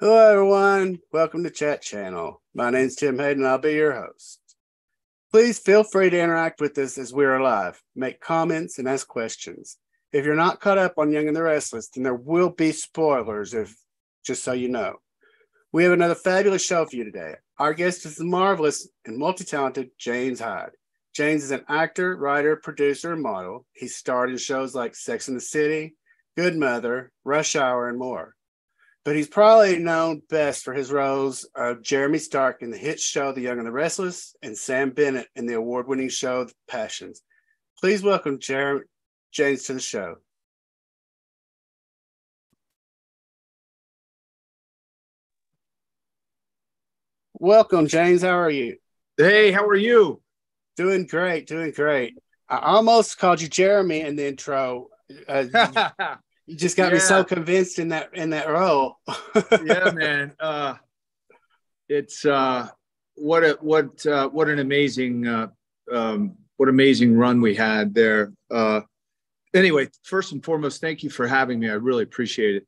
Hello, everyone. Welcome to Chat Channel. My name is Tim Hayden, I'll be your host. Please feel free to interact with us as we're live, make comments, and ask questions. If you're not caught up on Young and the Restless, then there will be spoilers, if just so you know. We have another fabulous show for you today. Our guest is the marvelous and multi-talented James Hyde. James is an actor, writer, producer, and model. He starred in shows like Sex and the City, Good Mother, Rush Hour, and more. But he's probably known best for his roles of Jeremy Stark in the hit show The Young and the Restless and Sam Bennett in the award winning show The Passions. Please welcome Jer- James to the show. Welcome, James. How are you? Hey, how are you? Doing great, doing great. I almost called you Jeremy in the intro. Uh, you just got Yeah. me so convinced in that in that role. yeah, man. Uh, it's uh, what a what uh, what an amazing uh, um, what amazing run we had there. Uh, anyway, first and foremost, thank you for having me. I really appreciate it.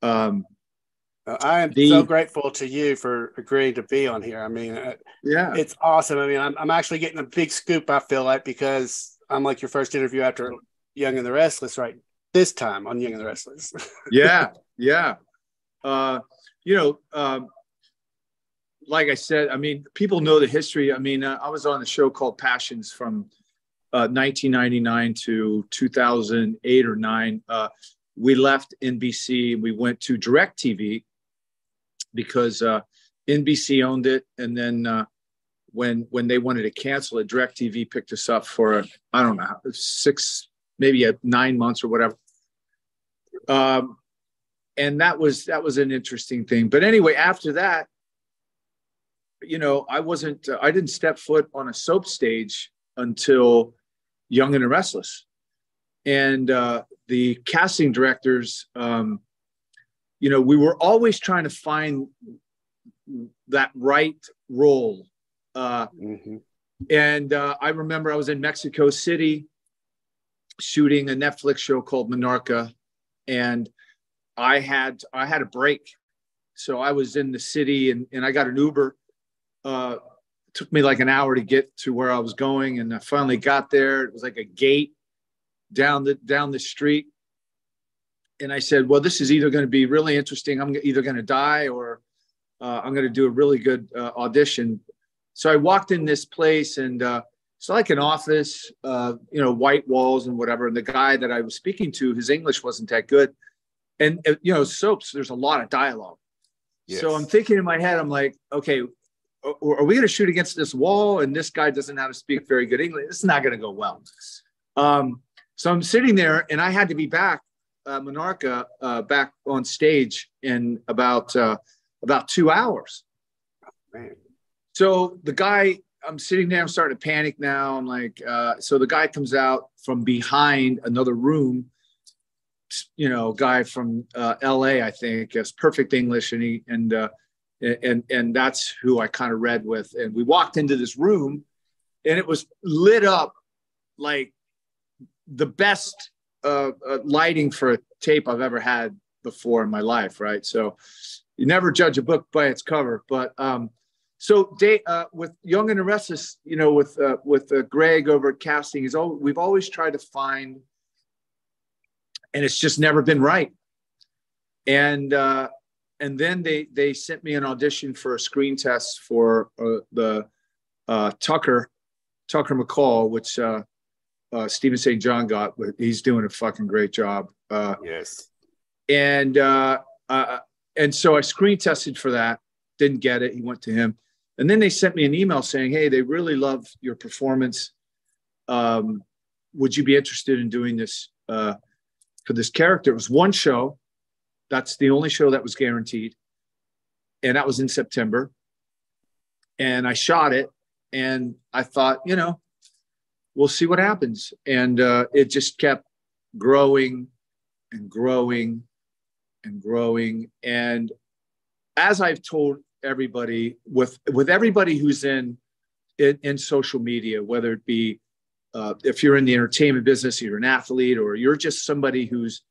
Um, I am The- so grateful to you for agreeing to be on here. I mean, uh, yeah, it's awesome. I mean, I'm, I'm actually getting a big scoop. I feel like because I'm like your first interview after Young and the Restless, right? This time on Young and the Restless. yeah, yeah. Uh, you know, um, like I said, I mean, people know the history. I mean, uh, I was on a show called Passions from uh, 1999 to 2008 or nine. Uh, we left NBC. We went to DirecTV because uh, NBC owned it, and then uh, when when they wanted to cancel it, DirecTV picked us up for I don't know six, maybe a nine months or whatever. Um, and that was that was an interesting thing. But anyway, after that, you know, I wasn't uh, I didn't step foot on a soap stage until Young and the Restless, and uh, the casting directors, um, you know, we were always trying to find that right role. Uh, Mhm. and uh, I remember I was in Mexico City shooting a Netflix show called Monarca, and I had I had a break, so I was in the city and, and I got an Uber. Uh, took me like an hour to get to where I was going, and I finally got there. It was like a gate down the down the street, and I said, "Well, this is either going to be really interesting. I'm either going to die or uh, I'm going to do a really good uh, audition." So I walked in this place, and uh, it's like an office, uh, you know, white walls and whatever. And the guy that I was speaking to, his English wasn't that good. And, uh, you know, soaps, there's a lot of dialogue. So I'm thinking in my head, I'm like, okay, are, are we going to shoot against this wall? And this guy doesn't know how to speak very good English. This is not going to go well. Um, so I'm sitting there and I had to be back, uh, Monarca, uh, back on stage in about, uh, about two hours. Man. So the guy, I'm sitting there, I'm starting to panic now. I'm like, uh, so the guy comes out from behind another room, you know, guy from uh, LA, I think, has perfect English, and he and uh, and and that's who I kind of read with. And we walked into this room, and it was lit up like the best uh, uh, lighting for a tape I've ever had before in my life. Right, so you never judge a book by its cover, but um, so day uh, with Young and the Restless, you know, with uh, with uh, Greg over at casting, is all we've always tried to find, and it's just never been right. And uh, and then they they sent me an audition for a screen test for uh, the uh, Tucker Tucker McCall, which uh, uh, Stephen St. John got. But he's doing a fucking great job. Uh, Yes. and uh, uh, and so I screen tested for that. Didn't get it. He went to him, and then they sent me an email saying, "Hey, they really love your performance. Um, would you be interested in doing this uh, for this character?" It was one show. That's the only show that was guaranteed, and that was in September. And I shot it, and I thought, you know, we'll see what happens. And uh, it just kept growing and growing and growing. And as I've told everybody, with with everybody who's in in, in social media, whether it be uh, if you're in the entertainment business, you're an athlete, or you're just somebody who's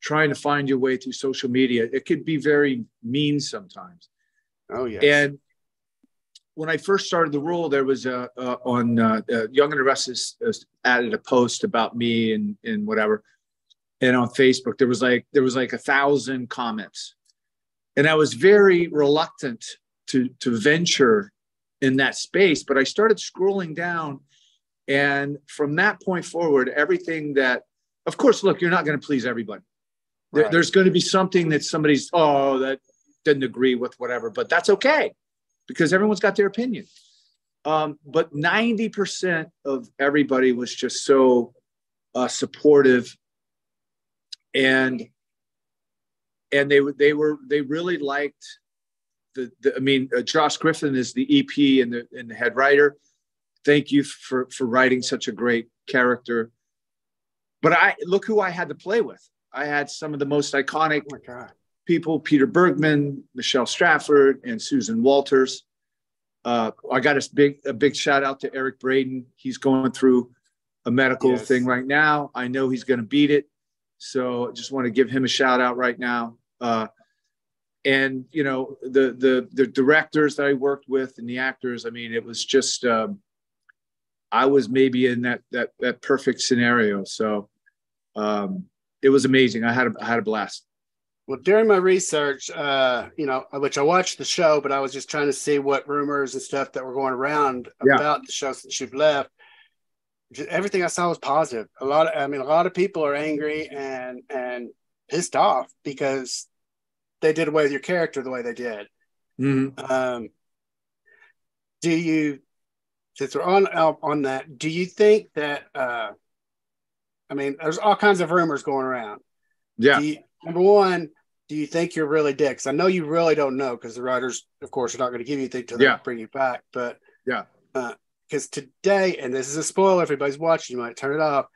trying to find your way through social media. It could be very mean sometimes. Oh yeah. And when I first started the rule, there was a, on uh, uh, Young and the Restless uh, added a post about me and and whatever, and on Facebook there was like there was like a thousand comments, and I was very reluctant to to venture in that space. But I started scrolling down, and from that point forward, everything that, of course, look, you're not going to please everybody. Right. There, there's going to be something that somebody's oh that didn't agree with whatever, but that's okay because everyone's got their opinion. Um, but 90% of everybody was just so uh, supportive and and they they were they really liked the, the I mean uh, Josh Griffin is the EP and the and the head writer. Thank you for for writing such a great character. But I look who I had to play with. I had some of the most iconic oh people Peter Bergman, Michelle Stafford, and Susan Walters. Uh, I got a big a big shout out to Eric Braeden. He's going through a medical yes. thing right now. I know he's going to beat it, so I just want to give him a shout out right now. Uh, and you know the the the directors that I worked with and the actors. I mean, it was just um, I was maybe in that that that perfect scenario. So um, it was amazing. I had a, I had a blast. Well, during my research, uh, you know, which I watched the show, but I was just trying to see what rumors and stuff that were going around yeah. about the show since you've left. Just everything I saw was positive. A lot of, I mean, a lot of people are angry and and pissed off because they did away with your character the way they did. Mm-hmm. Um, do you, since we're on on that, do you think that? Uh, I mean, there's all kinds of rumors going around. Yeah. You, number one, do you think you're really dead? Because I know you really don't know because the writers, of course, are not going to give you anything to yeah. bring you back. But yeah, because today, and this is a spoiler, everybody's watching, you might turn it off.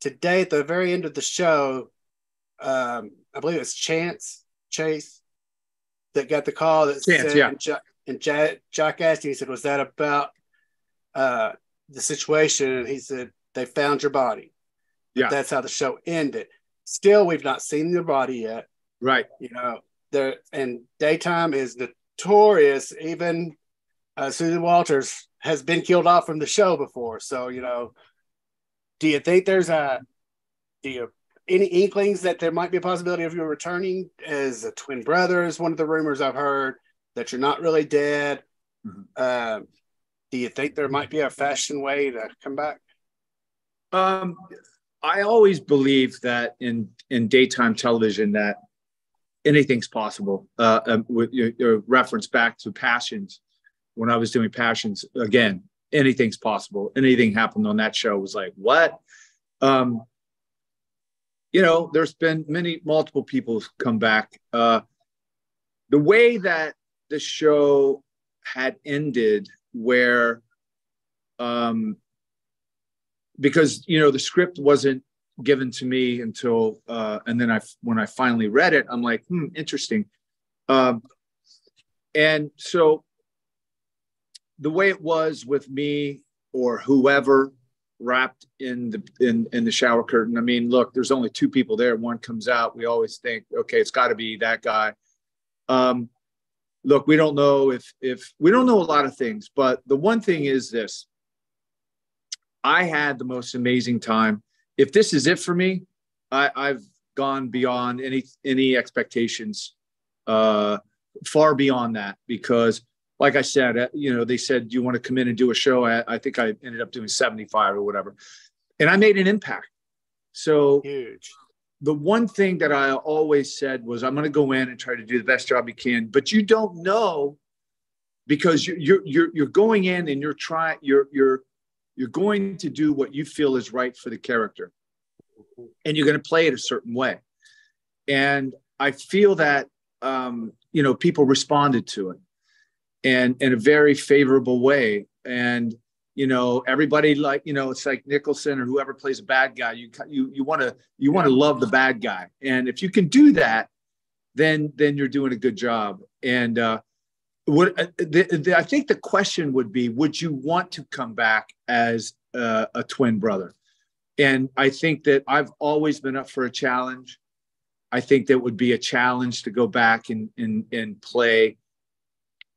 Today, at the very end of the show, um, I believe it's Chance Chase that got the call that Chance, said, yeah. and, Jack, and asked him, he said, "Was that about uh, the situation?" And he said, "They found your body." Yeah, that's how the show ended. Still, we've not seen the body yet. Right. You know, there and daytime is notorious. Even uh, Susan Walters has been killed off from the show before. So you know, do you think there's a do you any inklings that there might be a possibility of you returning as a twin brother? Is one of the rumors I've heard that you're not really dead. Mm-hmm. Uh, do you think there might be a fashion way to come back? Um, I always believe that in in daytime television that anything's possible. Uh, um, with your, your, reference back to Passions, when I was doing Passions, again, anything's possible. Anything happened on that show was like what? Um, you know, there's been many multiple people come back. Uh, the way that the show had ended, where um, because you know the script wasn't given to me until uh, and then I when I finally read it, I'm like, hmm, interesting. Um, and so the way it was with me or whoever wrapped in the in in the shower curtain. I mean, look, there's only two people there. One comes out. We always think, okay, it's got to be that guy. Um, look, we don't know if if we don't know a lot of things, but the one thing is this: I had the most amazing time. If this is it for me, I, I've gone beyond any any expectations, uh, far beyond that. Because, like I said, uh, you know, they said, "Do you want to come in and do a show?" I, I think I ended up doing seventy five or whatever, and I made an impact. So huge. The one thing that I always said was, "I'm going to go in and try to do the best job you can," but you don't know because you're you're you're, you're going in and you're trying you're you're you're going to do what you feel is right for the character and you're going to play it a certain way and i feel that um, you know people responded to it and in a very favorable way. And you know everybody like you know it's like nicholson or whoever plays a bad guy. You you you want to you want to love the bad guy. And if you can do that then then you're doing a good job. And uh what uh, the, the, I think the question would be: Would you want to come back as a, a twin brother? And I think that I've always been up for a challenge. I think that would be a challenge to go back and and and play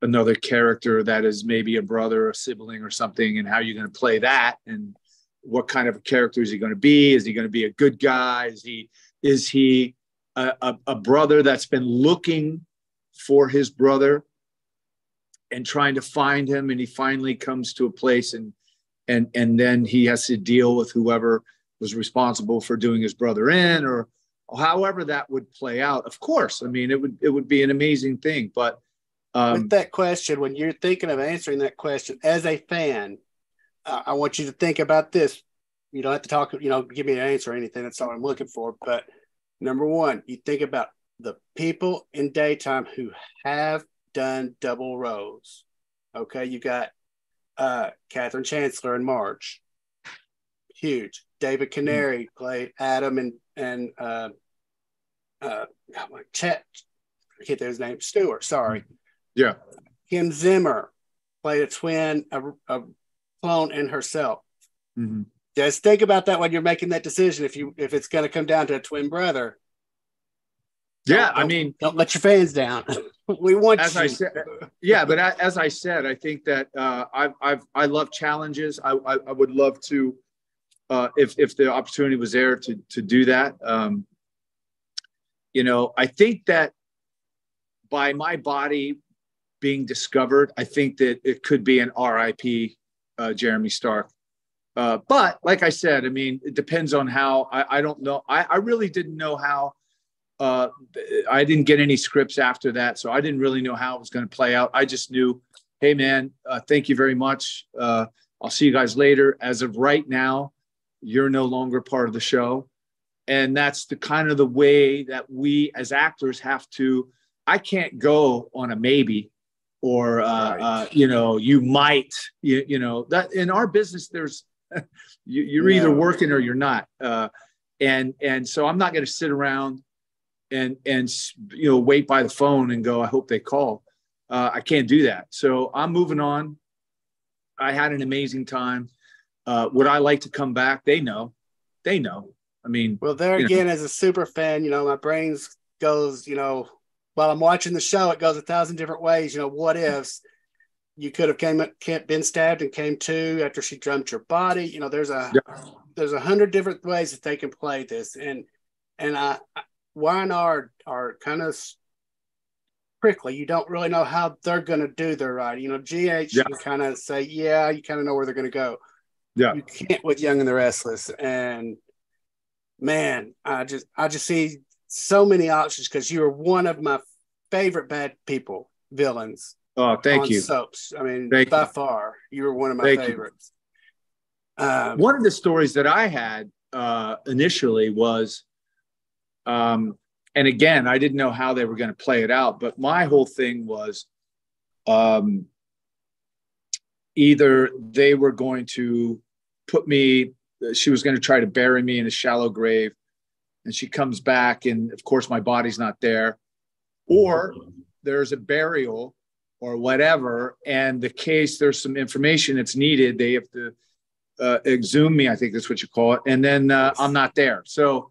another character that is maybe a brother or sibling or something, and how you're going to play that, and what kind of a character is he going to be? Is he going to be a good guy? Is he is he a, a, a brother that's been looking for his brother and trying to find him, and he finally comes to a place and and and then he has to deal with whoever was responsible for doing his brother in or however that would play out of course i mean it would it would be an amazing thing but um, with that question when you're thinking of answering that question as a fan uh, i want you to think about this you don't have to talk you know give me an answer or anything that's all i'm looking for but number one you think about the people in daytime who have done double roles okay you got uh katherine chancellor in Marge huge david hmm. canary mm-hmm. played adam and and uh uh, Chet, I can't think his name, Stewart, sorry. Yeah. Kim Zimmer played a twin, a, a clone in herself. Mm-hmm. Just think about that when you're making that decision. If you if it's going to come down to a twin brother, yeah, I mean, don't let your fans down. we want as you. I said, yeah, but as I said, I think that uh, I've I've I love challenges. I I, I would love to, uh, if if the opportunity was there to to do that. Um, you know, I think that by my body being discovered, I think that it could be an RIP uh, Jeremy Stark. Uh, but like I said, I mean, it depends on how. I, I don't know. I, I really didn't know how. Uh, I didn't get any scripts after that, so I didn't really know how it was going to play out. I just knew, hey man, uh, thank you very much. Uh, I'll see you guys later. As of right now, you're no longer part of the show and that's the kind of the way that we as actors have to i can't go on a maybe or uh, right. uh, you know you might you, you know that in our business there's you, are yeah. either working or you're not uh, and and so i'm not going to sit around and and you know wait by the phone and go i hope they call. Uh, i can't do that. So i'm moving on. I had an amazing time. Uh, would i like to come back? They know. They know. I mean, well, there again, know. as a super fan, you know, my brain's goes, you know, while I'm watching the show, it goes a thousand different ways. You know, what ifs you could have came up, been stabbed and came to after she jumped your body. You know, there's a yeah. there's a hundred different ways that they can play this, and and I, Wine are are kind of prickly. You don't really know how they're going to do their writing. You know, GH yeah. you kind of say, yeah, you kind of know where they're going to go. Yeah, you can't with Young and the Restless, and man, I just I just see so many options because you are one of my favorite bad people villains. Oh, thank you. Soaps. I mean, thank by you. far, you were one of my thank favorites. Um, one of the stories that I had uh, initially was, um, and again, I didn't know how they were going to play it out, but my whole thing was, um, either they were going to put me she was going to try to bury me in a shallow grave and she comes back and of course my body's not there. Or there's a burial or whatever and the case there's some information that's needed they have to uh, exhume me i think that's what you call it and then uh, i'm not there. So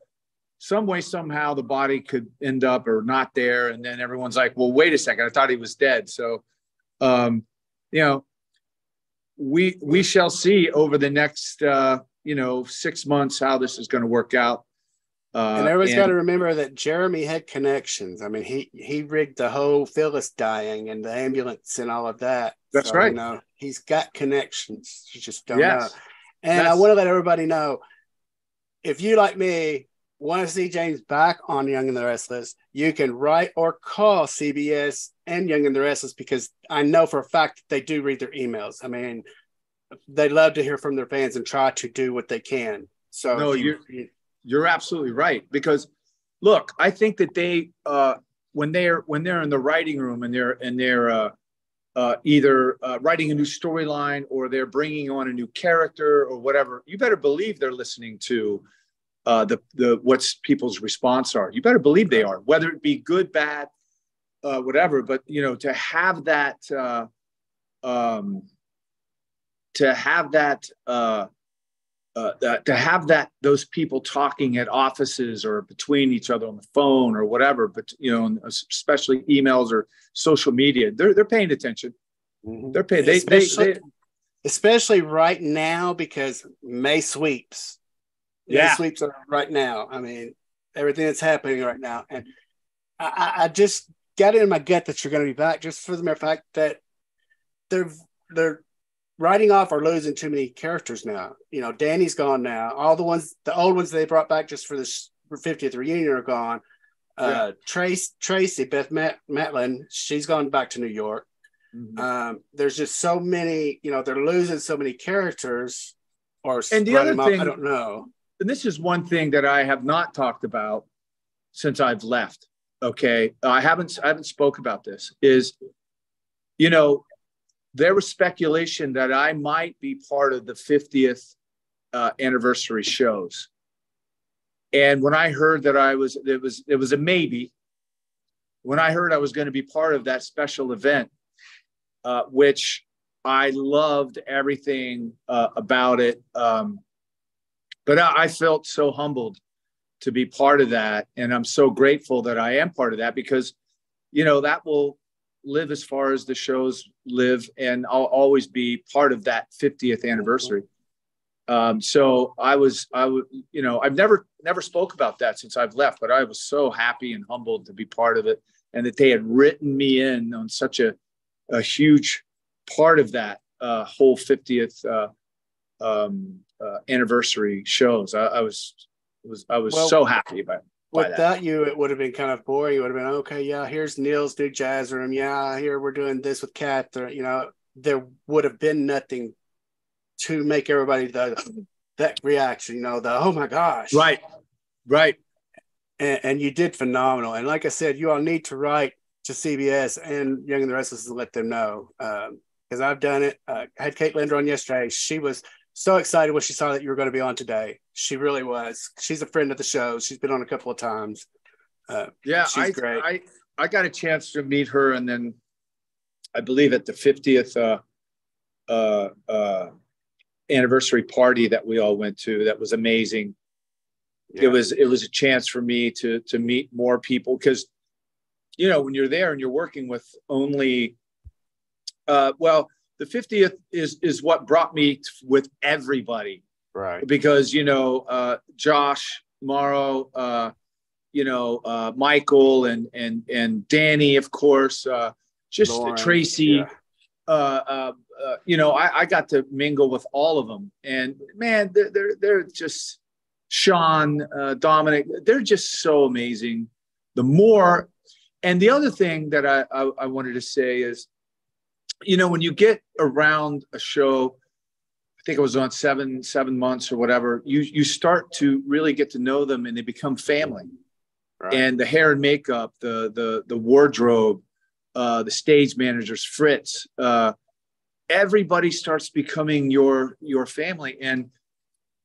some way somehow the body could end up or not there and then everyone's like well wait a second i thought he was dead. So um, you know we we shall see over the next uh, you know six months how this is going to work out. Uh, and everybody's got to remember that Jeremy had connections. I mean, he he rigged the whole Phyllis dying and the ambulance and all of that. That's so, right. You know, he's got connections. You just don't yes. know. And That's... I want to let everybody know if you like me want to see James back on Young and the Restless, you can write or call CBS and Young and the Restless because I know for a fact that they do read their emails. I mean, they love to hear from their fans and try to do what they can. So no, you, you're absolutely right because look, I think that they uh, when they're when they're in the writing room and they're and they're uh, uh, either uh, writing a new storyline or they're bringing on a new character or whatever, you better believe they're listening to uh, the the what's people's response are. You better believe they are, whether it be good, bad, uh, whatever. But you know, to have that uh, um, to have that uh, that, to have that those people talking at offices or between each other on the phone or whatever, but you know, especially emails or social media, they're they're paying attention. Mm-hmm. They're paying. They, especially, they, they, especially right now because May sweeps. Yeah, May sweeps are right now. I mean, everything that's happening right now, and I, I just got it in my gut that you're going to be back, just for the mere fact that they're they're writing off or losing too many characters now. You know, Danny's gone now. All the ones, the old ones they brought back just for this 50th reunion are gone. Uh, yeah. Trace Tracy Beth Mat- Maitland, she's gone back to New York. Mm-hmm. Um, there's just so many. You know, they're losing so many characters. Or and the other thing, I don't know. And this is one thing that I have not talked about since I've left. Okay, I haven't I haven't spoke about this. Is you know there was speculation that I might be part of the 50th uh, anniversary shows. And when I heard that I was, it was, it was a maybe. When I heard I was going to be part of that special event, uh, which I loved everything uh, about it. Um, but I, I felt so humbled to be part of that. And I'm so grateful that I am part of that because, you know, that will live as far as the shows live, and I'll always be part of that 50th anniversary. Um, so I was, I would, you know, I've never, never spoke about that since I've left, but I was so happy and humbled to be part of it, and that they had written me in on such a, a huge part of that uh, whole 50th uh, um, uh, anniversary shows. I, I was, was, I was well, so happy about it. Without that. you, it would have been kind of boring. You would have been okay. Yeah, here's Neil's new jazz room. Yeah, here we're doing this with Kat. You know, there would have been nothing to make everybody the that reaction. You know, the oh my gosh. Right, right. And, and you did phenomenal. And like I said, you all need to write to CBS and Young and the Restless to let them know because um, I've done it. Uh, I had Kate Linder on yesterday. She was so excited when she saw that you were going to be on today. She really was. She's a friend of the show. She's been on a couple of times. Uh, yeah, she's I, great. I, I got a chance to meet her, and then I believe at the 50th uh, uh, uh, anniversary party that we all went to, that was amazing. Yeah. It was it was a chance for me to to meet more people because, you know, when you're there and you're working with only, uh, well, the 50th is is what brought me with everybody. Right. Because you know uh, josh morrow uh, you know uh, michael and and and danny of course uh, just Lauren, tracy yeah. Uh, uh, you know I, I got to mingle with all of them and man they're they're, they're just sean dominic they're just so amazing. The more and the other thing that I, I, I wanted to say is you know, when you get around a show, I think it was on seven seven months or whatever, you you start to really get to know them and they become family. Right. And the hair and makeup, the the the wardrobe, uh, the stage managers, Fritz, uh, everybody starts becoming your your family. And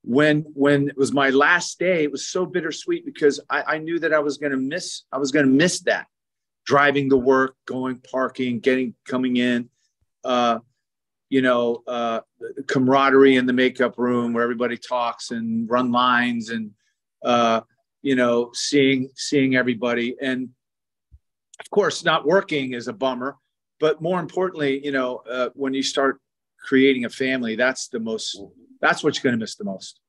when when it was my last day, it was so bittersweet because I, I knew that I was going to miss I was going to miss that driving to work, going parking, getting coming in uh, you know, uh, camaraderie in the makeup room where everybody talks and run lines and, uh, you know, seeing seeing everybody. And of course, not working is a bummer. But more importantly, you know, uh, when you start creating a family, that's the most. That's what you're going to miss the most.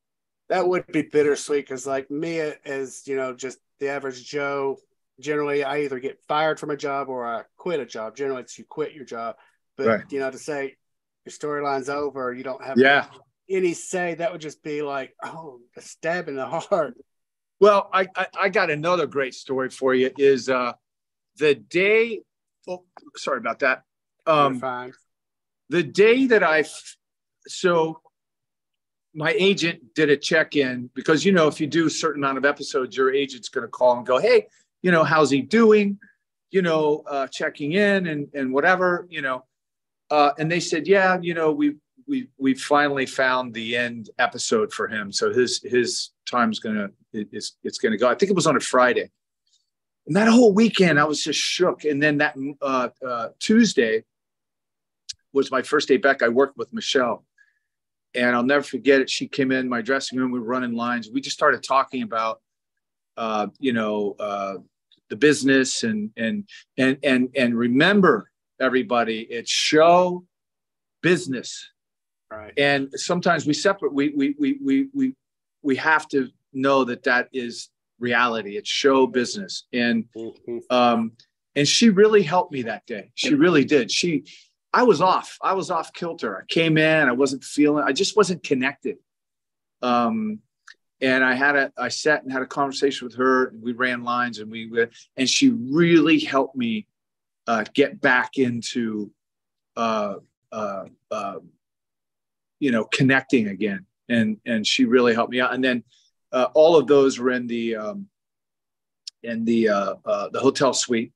That would be bittersweet because, like me, as you know, just the average Joe. Generally, I either get fired from a job or I quit a job. Generally, it's you quit your job but right. you know, to say your storyline's over, you don't have yeah. any say, that would just be like, oh, a stab in the heart. Well, I, I, I got another great story for you. Is uh, the day? Oh, sorry about that. Um, fine. The day that I, so my agent did a check-in because you know if you do a certain amount of episodes, your agent's going to call and go, hey, you know, how's he doing? You know, uh, checking in and and whatever. You know, uh, and they said, yeah, you know, we we we finally found the end episode for him. So his his time's gonna it's it's gonna go. I think it was on a Friday, and that whole weekend I was just shook. And then that uh, uh, Tuesday was my first day back. I worked with Michelle, and I'll never forget it. She came in my dressing room. We were running lines. We just started talking about, uh, you know, uh, the business and and and and and remember everybody, it's show business. Right. And sometimes we separate. We we we we we we have to know that that is reality. It's show business, and Mhm. um, and she really helped me that day. She really did. She, I was off. I was off kilter. I came in. I wasn't feeling. I just wasn't connected. Um, and I had a. I sat and had a conversation with her. And We ran lines, and we and she really helped me uh, get back into, uh, uh, uh, you know, connecting again. And and she really helped me out. And then uh, all of those were in the um, in the the hotel suite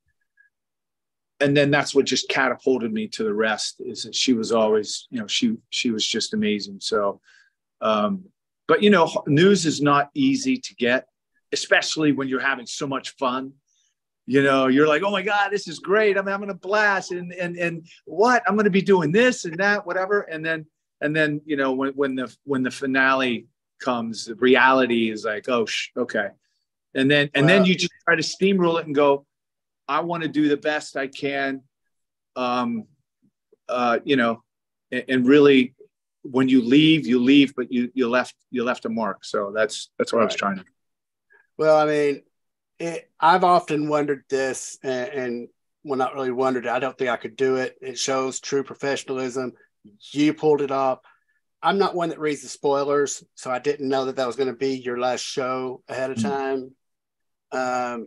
and then that's what just catapulted me to the rest is that she was always you know she she was just amazing so um but you know news is not easy to get especially when you're having so much fun you know you're like oh my god this is great i'm having a blast and and and what i'm going to be doing this and that whatever and then and then you know when when the when the finale comes the reality is like oh sh- okay and then and then you just try to steamroll it and go I want to do the best I can. Um, uh, you know, and, and really, when you leave, you leave, but you you left you left a mark. So that's that's what I was trying to. Well, I mean, it, I've often wondered this, and, and well, not really wondered. I don't think I could do it. It shows true professionalism. You pulled it off. I'm not one that reads the spoilers, so I didn't know that that was going to be your last show ahead of Mhm. time. Um,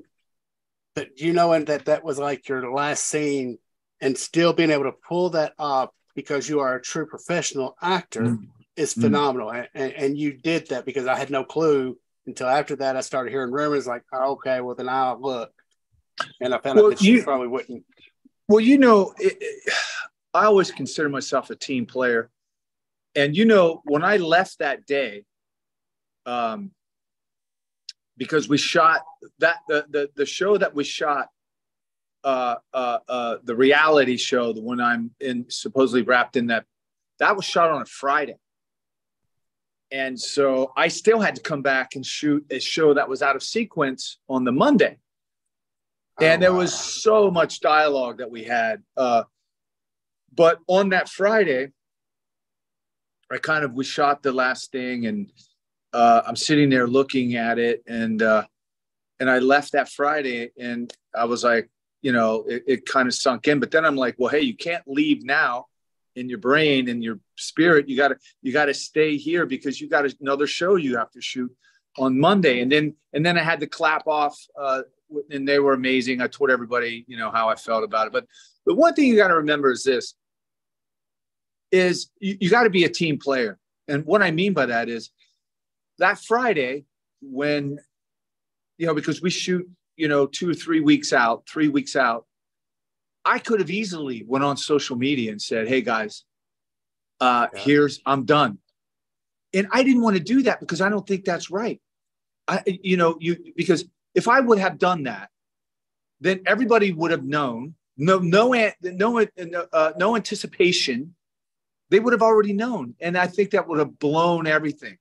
but you knowing that that was like your last scene, and still being able to pull that off because you are a true professional actor Mm. is Mm. phenomenal. And, and, and you did that because I had no clue until after that. I started hearing rumors like, oh, okay, well, then I'll look. And I found Well, out that you, you- probably wouldn't. Well, you know, it, it- I always consider myself a team player, and you know, when I left that day, um, because we shot that the the the show that we shot, uh, uh, uh, the reality show, the one I'm in, supposedly wrapped in that, that was shot on a Friday, and so I still had to come back and shoot a show that was out of sequence on the Monday and Oh, there wow. was so much dialogue that we had uh, but on that friday i kind of we shot the last thing and uh, i'm sitting there looking at it and uh, and i left that friday and i was like you know it, it kind of sunk in but then i'm like well hey you can't leave now in your brain and your spirit you got to you got to stay here because you got another show you have to shoot on monday and then and then i had to clap off uh, and they were amazing. I told everybody, you know, how I felt about it. But the one thing you got to remember is this: is you, you got to be a team player. And what I mean by that is that Friday when, you know, because we shoot, you know, two or three weeks out, three weeks out, I could have easily went on social media and said, "Hey guys, uh, Yeah. here's I'm done," and I didn't want to do that because I don't think that's right. I, you know, you because if I would have done that, then everybody would have known. No, no, an- no, uh, no anticipation. They would have already known, and I think that would have blown everything.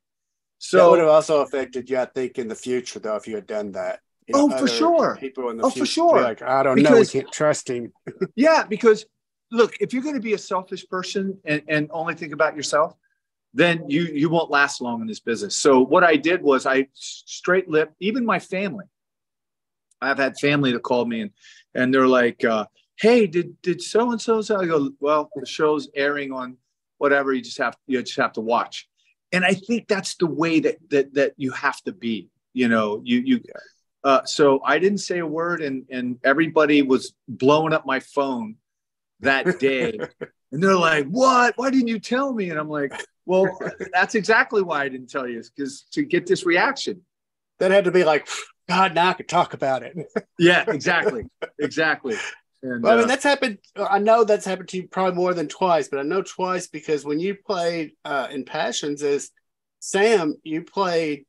So that would have also affected you, I think, in the future, though, if you had done that. You Oh, for sure. People in the Oh, for future be sure. Like, I don't know, we can't trust him. yeah, because look, if you're going to be a selfish person and, and only think about yourself, then you you won't last long in this business. So what I did was I straight lip, even my family. I've had family that called me and and they're like, uh, "Hey, did did so and so?" I go, "Well, the show's airing on whatever. You just have you just have to watch." And I think that's the way that that that you have to be. You know, you you. Uh, so I didn't say a word, and and everybody was blowing up my phone that day, and they're like, "What? Why didn't you tell me?" And I'm like, "Well, that's exactly why I didn't tell you, because to get this reaction." That had to be like, God, now I could talk about it. Yeah, exactly, exactly. And, Well, I mean, uh, that's happened. I know that's happened to you probably more than twice, but I know twice because when you played uh, in Passions as Sam, you played,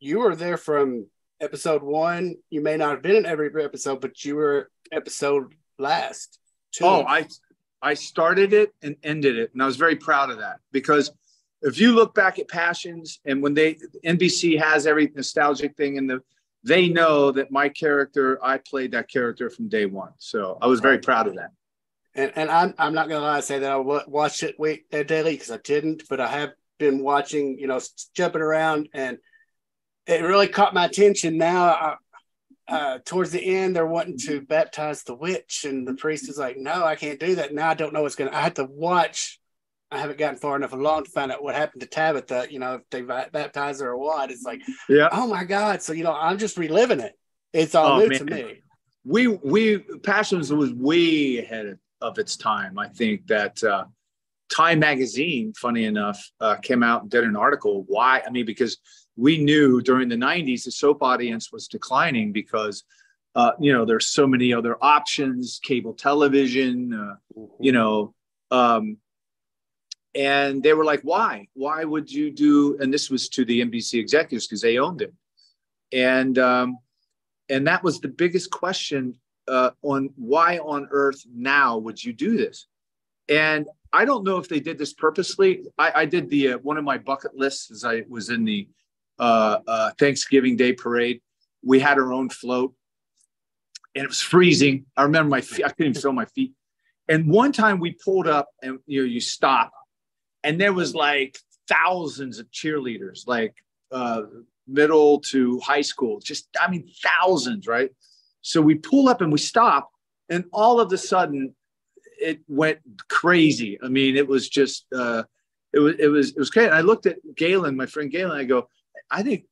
you were there from episode one. You may not have been in every episode, but you were episode last. Oh, I I started it and ended it, and I was very proud of that because if you look back at Passions and when they NBC has every nostalgic thing in the they know that my character, I played that character from day one. So I was very proud of that. And, and I'm, I'm not going to lie, I say that I watched it wait uh, daily because I didn't, but I have been watching, you know, jumping around and it really caught my attention. Now, uh, towards the end, they're wanting to baptize the witch, and the priest is like, "No, I can't do that." Now I don't know what's going to. I have to watch. I haven't gotten far enough along to find out what happened to Tabitha. You know, if they baptize her or what. It's like, yeah. Oh my God! So you know, I'm just reliving it. It's all oh, new man. to me. We we Passions was way ahead of, of its time. I think that uh, Time Magazine, funny enough, uh, came out and did an article. Why? I mean, because we knew during the 90s the soap audience was declining because uh, you know there's so many other options cable television uh, mm-hmm. you know um, and they were like why? Why would you do and this was to the nbc executives because they owned it. And um, and that was the biggest question uh, on why on earth now would you do this? And i don't know if they did this purposely. I, I did the uh, one of my bucket lists as i was in the uh, uh, Thanksgiving Day parade. We had our own float, and it was freezing. I remember my feet; I couldn't even feel my feet. And one time we pulled up, and you know, you stop, and there was like thousands of cheerleaders, like uh, middle to high school, just I mean thousands, right? So we pull up and we stop, and all of a sudden it went crazy. I mean, it was just uh, it was it was it was great. And I looked at Galen, my friend Galen. I go, I think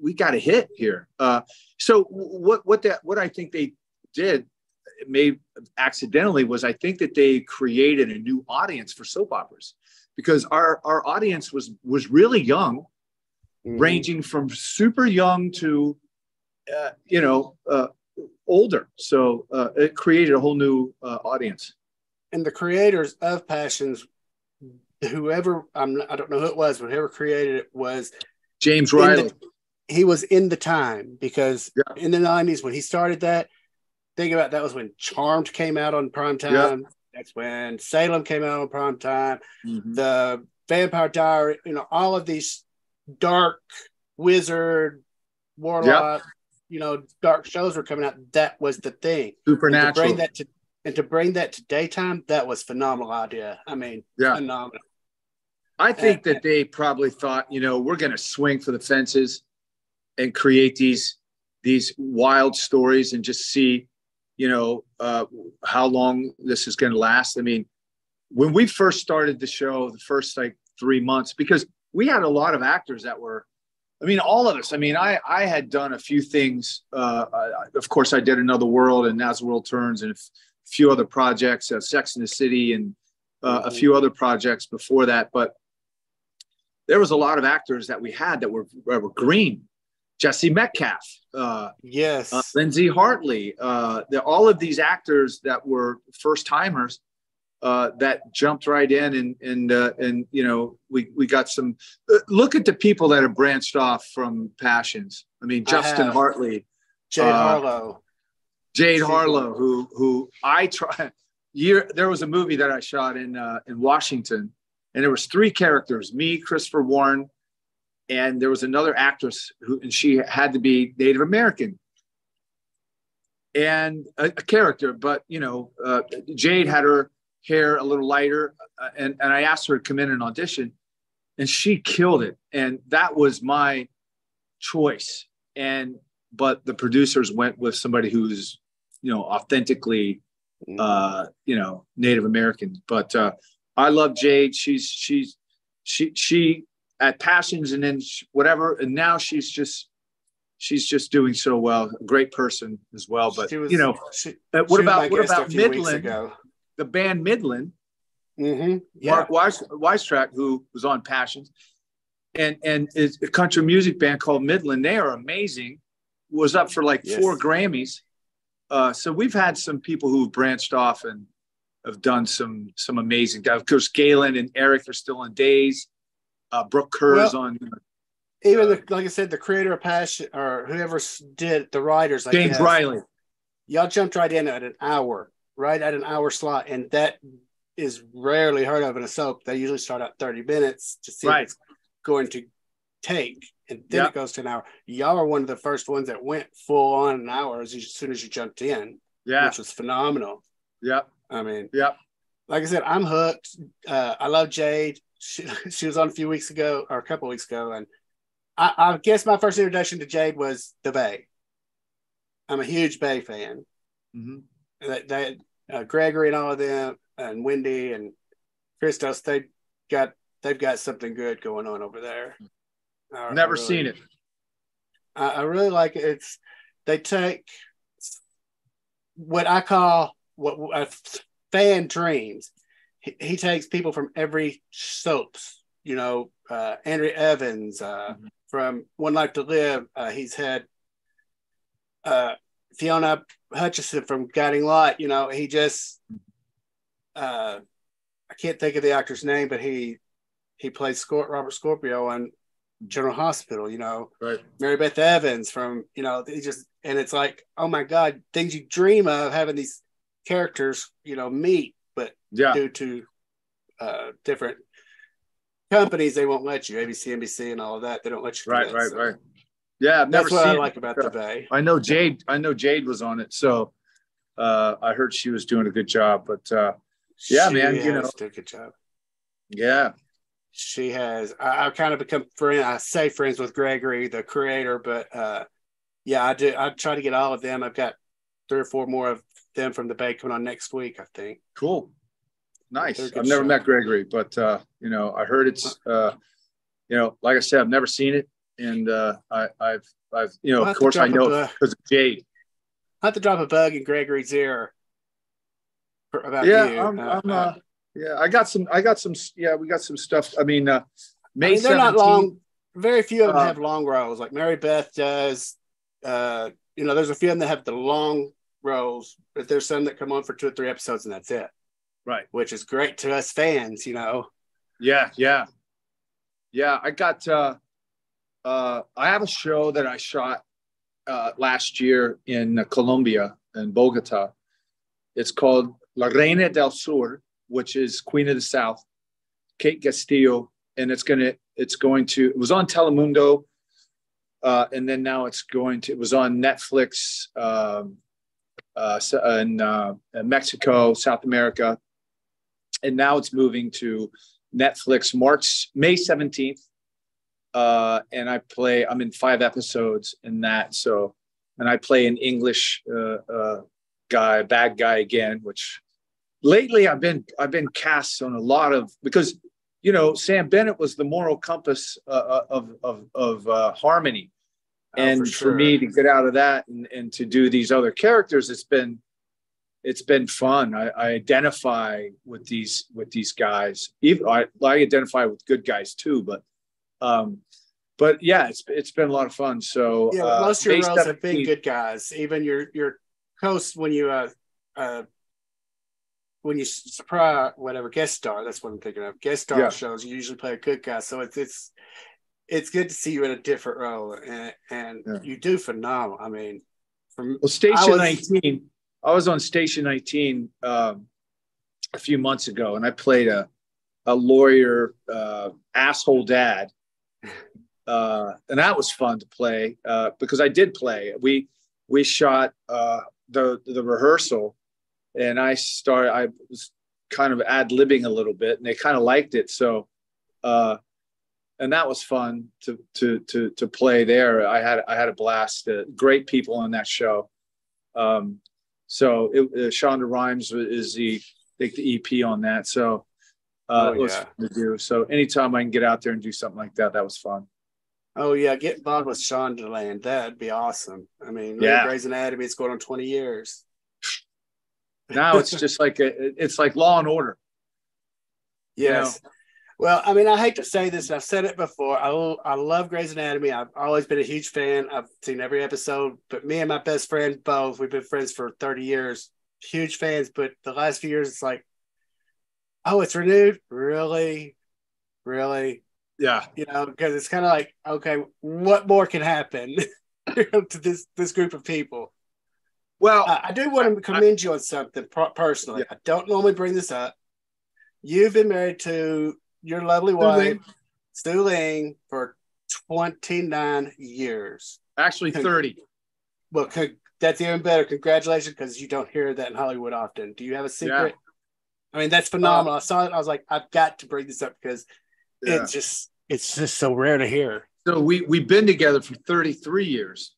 we got a hit here. Uh, so what what that what I think they did may accidentally was I think that they created a new audience for soap operas because our our audience was was really young, mm-hmm. ranging from super young to uh, you know uh, older. So uh, it created a whole new uh, audience. And the creators of Passions, whoever I'm I don't know who it was, but whoever created it was James Reilly. The, he was in the time because yeah. in the 90s when he started that, think about that was when Charmed came out on prime time. Yeah. That's when Salem came out on prime time. Mm-hmm. The Vampire Diary, you know, all of these dark wizard, warlock, yeah. you know, dark shows were coming out. That was the thing. Supernatural. And to bring that to and to bring that to daytime, that was phenomenal idea. I mean, yeah. phenomenal. I think that they probably thought, you know, we're going to swing for the fences and create these these wild stories and just see, you know, uh, how long this is going to last. I mean, when we first started the show, the first like three months, because we had a lot of actors that were, I mean, all of us. I mean, I I had done a few things. Uh, I, of course, I did Another World and As the World Turns and a few other projects, uh, Sex in the City and uh, a few other projects before that, but there was a lot of actors that we had that were, were green. Jesse Metcalfe, uh, yes, uh, Lindsay Hartley, uh, the, all of these actors that were first timers uh, that jumped right in, and and uh, and you know we we got some. Uh, look at the people that have branched off from Passions. I mean, Justin I Hartley, Jade Harlow, Jade Harlow, who who I try. Year there was a movie that I shot in in Washington and there was three characters me christopher warren and there was another actress who and she had to be native american. And a, a character but you know uh, jade had her hair a little lighter uh, and, and i asked her to come in and audition and she killed it. And that was my choice. And but the producers went with somebody who's you know authentically mm. uh you know native american. But uh I love Jade. She's she's she she at Passions and then whatever, and now she's just she's just doing so well. A great person as well. But was, you know, she, what about what about Midland? The band Midland. Mm-hmm. Yeah. Mark Weiss, Wystrach, who was on Passions, and and it's a country music band called Midland. They are amazing. Was up for like yes. four Grammys. Uh, so we've had some people who have branched off and have done some some amazing. guys. Of course, Galen and Eric are still on days. Uh, Brooke Kerr's well, on. Even uh, the, like I said, the creator of Passion or whoever did the writers, like James Reilly. Y'all jumped right in at an hour, right at an hour slot, and that is rarely heard of in a soap. They usually start out 30 minutes to see Right. it's going to take, and then Yeah. it goes to an hour. Y'all are one of the first ones that went full on an hour as, as soon as you jumped in, Yeah. which was phenomenal. Yep. I mean, Yep. like I said, I'm hooked. Uh, I love Jade. She, she was on a few weeks ago or a couple weeks ago, and I, I guess my first introduction to Jade was the Bay. I'm a huge Bay fan. Mhm. That, that uh, Gregori and all of them, and Wendy and Kristos, they got they've got something good going on over there. I- I Never really- seen it. I, I really like it. It's they take what I call what a fan dreams. He, he takes people from every soaps. You know, uh, Andrea Evans uh, Mhm. from One Life to Live. Uh, he's had uh, Fiona Hutchison from Guiding Light. You know, he just uh, I can't think of the actor's name, but he he played Scor- Robert Scorpio on General Hospital. You know, Right. Mary Beth Evans from, you know, he just, and it's like, oh my God, things you dream of having these characters, you know, meet, but Yeah. due to uh, different companies, they won't let you, ABC, NBC, and all of that. They don't let you. Right. that. Right. So Right. Yeah. I've never That's what seen I it. like about the Bay. I know Jade. I know Jade was on it, so uh, I heard she was doing a good job. But uh, Yeah, She man, you know. did a good job. yeah, She has. I, I've kind of become friend. I say friends with Gregori, the creator, but uh, yeah, I do. I try to get all of them. I've got three or four more of them from the Bay coming on next week. I think. cool, nice. I've never show. met Gregori, but uh, you know, I heard it's. Uh, you know, like I said, I've never seen it, and uh, I, I've, I've, you know, We'll of course, I know because of Jade. I have to drop a bug in Gregori's ear for, about Yeah, you. I'm, Uh, I'm uh, uh, yeah, I got some, I got some, yeah, we got some stuff. I mean, uh, I May mean, they're not long. Very few of them Uh, have long roles. Like Mary Beth does. Uh, you know, there's a few of them that have the long roles, but there's some that come on for two or three episodes and that's it, Right. which is great to us fans. You know, Yeah, yeah. Yeah, I got uh uh I have a show that I shot uh last year in uh, Colombia in Bogota. It's called La Reina del Sur, which is Queen of the South, Kate Castillo, and it's gonna it's going to it was on Telemundo, uh, and then now it's going to it was on Netflix um uh in, uh, Mexico, South America, and now it's moving to Netflix March May 17th. Uh, and I play, I'm in five episodes in that. So, and I play an English uh, uh, guy, bad guy again, which lately I've been, I've been cast on a lot of, because, you know, Sam Bennett was the moral compass uh, of, of, of harmony. Oh, and for for, sure. me to get out of that and, and to do these other characters, it's been, it's been fun. I, I identify with these with these guys. Even I, I identify with good guys too, but um, but yeah, it's it's been a lot of fun. So yeah, uh, most of your roles have been 17th good guys. Even your your host when you uh uh when you surprise whatever guest star. That's what I'm thinking of. Guest star Yeah. shows you usually play a good guy, so it's it's it's good to see you in a different role, and and Yeah. you do phenomenal. I mean, from Well, Station I was- 19. I was on Station 19 um, a few months ago, and I played a a lawyer uh, asshole dad, uh, and that was fun to play uh, because I did play. We we shot uh, the the rehearsal, and I started. I was kind of ad libbing a little bit, and they kind of liked it. So. And that was fun to to to to play there. I had I had a blast. Uh, great people on that show. Um, so it, uh, Shonda Rhimes is the think the EP on that. So uh, Oh, it was fun to do. So anytime I can get out there and do something like that, that was fun. oh yeah, get involved with Shondaland. That'd be awesome. I mean, Yeah. Grey's Anatomy. It's going on 20 years. Now it's just like a, it's like Law and Order. Yes. Well, I mean, I hate to say this, and I've said it before. I, I love Grey's Anatomy. I've always been a huge fan. I've seen every episode, but me and my best friend, both, we've been friends for 30 years, huge fans. But the last few years, it's like, oh, it's renewed? Really? Really? Yeah, You know, because it's kind of like, okay, what more can happen to this, this group of people? well, Uh, I do want to commend you on something per- personally. I don't normally bring this up, You've been married to your lovely wife, Su Ling, for 29 years. Actually, 30. Well, co- that's even better. Congratulations, because you don't hear that in Hollywood often. Do you have a secret? I mean, that's phenomenal. I saw it. I was like, I've got to bring this up because Yeah. it's just it's just so rare to hear. So we we've been together for 33 years.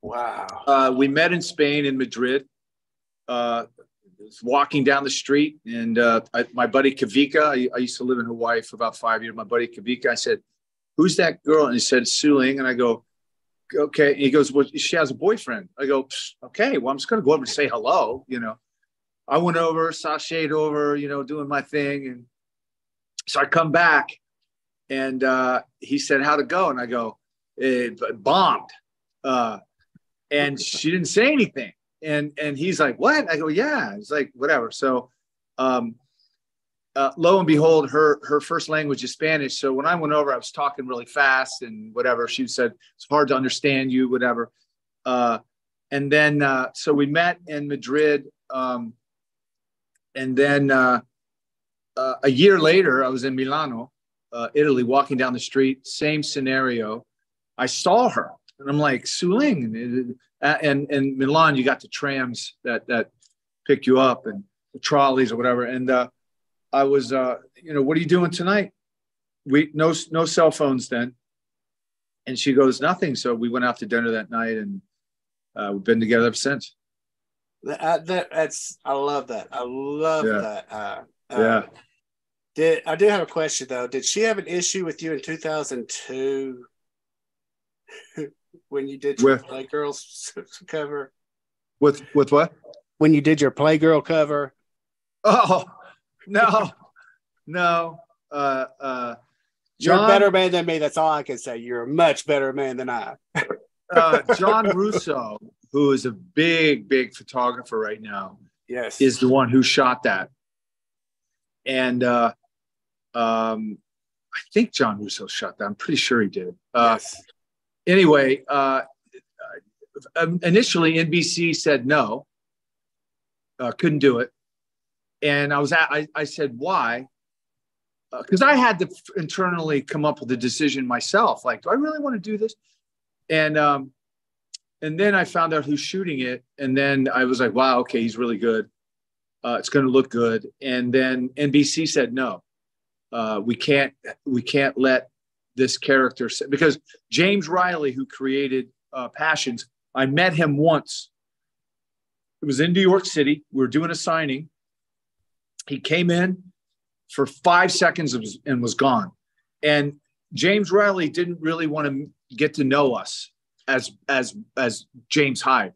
Wow. Uh, we met in Spain in Madrid. Uh, walking down the street, and uh, I, my buddy Kavika. I, I used to live in Hawaii for about five years. My buddy Kavika. I said, "Who's that girl?" And he said, "Su Ling." And I go, "Okay." And he goes, "Well, she has a boyfriend." I go, "Okay." Well, I'm just going to go over and say hello. You know. I went over, sashayed over, you know, doing my thing, and so I come back, and uh, he said, "How'd it go?" And I go, "It bombed." Uh, and she didn't say anything and and he's like what? I go yeah. It's like whatever. So um uh, lo and behold her her first language is spanish. So when i went over i was talking really fast and whatever. She said it's hard to understand you whatever. Uh and then uh so we met in madrid um and then uh, uh a year later i was in milano uh, italy walking down the street same scenario. I saw her and I'm like, Su Ling. And, and Milan, you got the trams that, that pick you up and the trolleys or whatever. And uh, I was, uh, you know, what are you doing tonight? We, no, no cell phones then. And she goes, nothing. So we went out to dinner that night and uh, we've been together ever since. That, that that's I love that. I love Yeah. that. Uh, uh, Yeah. Did I do have a question though? Did she have an issue with you in 2002 when you did your With- Playgirls cover? With, with what? When you did your Playgirl cover? Oh, no, no. Uh, uh, You're a better man than me. That's all I can say. You're a much better man than I. uh, John Russo, who is a big, big photographer right now, Yes. is the one who shot that. And uh, um, I think John Russo shot that. I'm pretty sure he did. Uh, yes. Anyway, uh, um, initially NBC said no, uh, couldn't do it. And I was at, I, I said, why? Because I had to internally come up with a decision myself. Like, do I really want to do this? And um, and then I found out who's shooting it, and then I was like, wow, okay, he's really good. Uh, it's going to look good. And then NBC said no, uh, we can't we can't let this character because James Reilly, who created uh, Passions, I met him once. It was in New York City. We were doing a signing. He came in for five seconds and was, gone. And James Reilly didn't really want to get to know us as as as James Hyde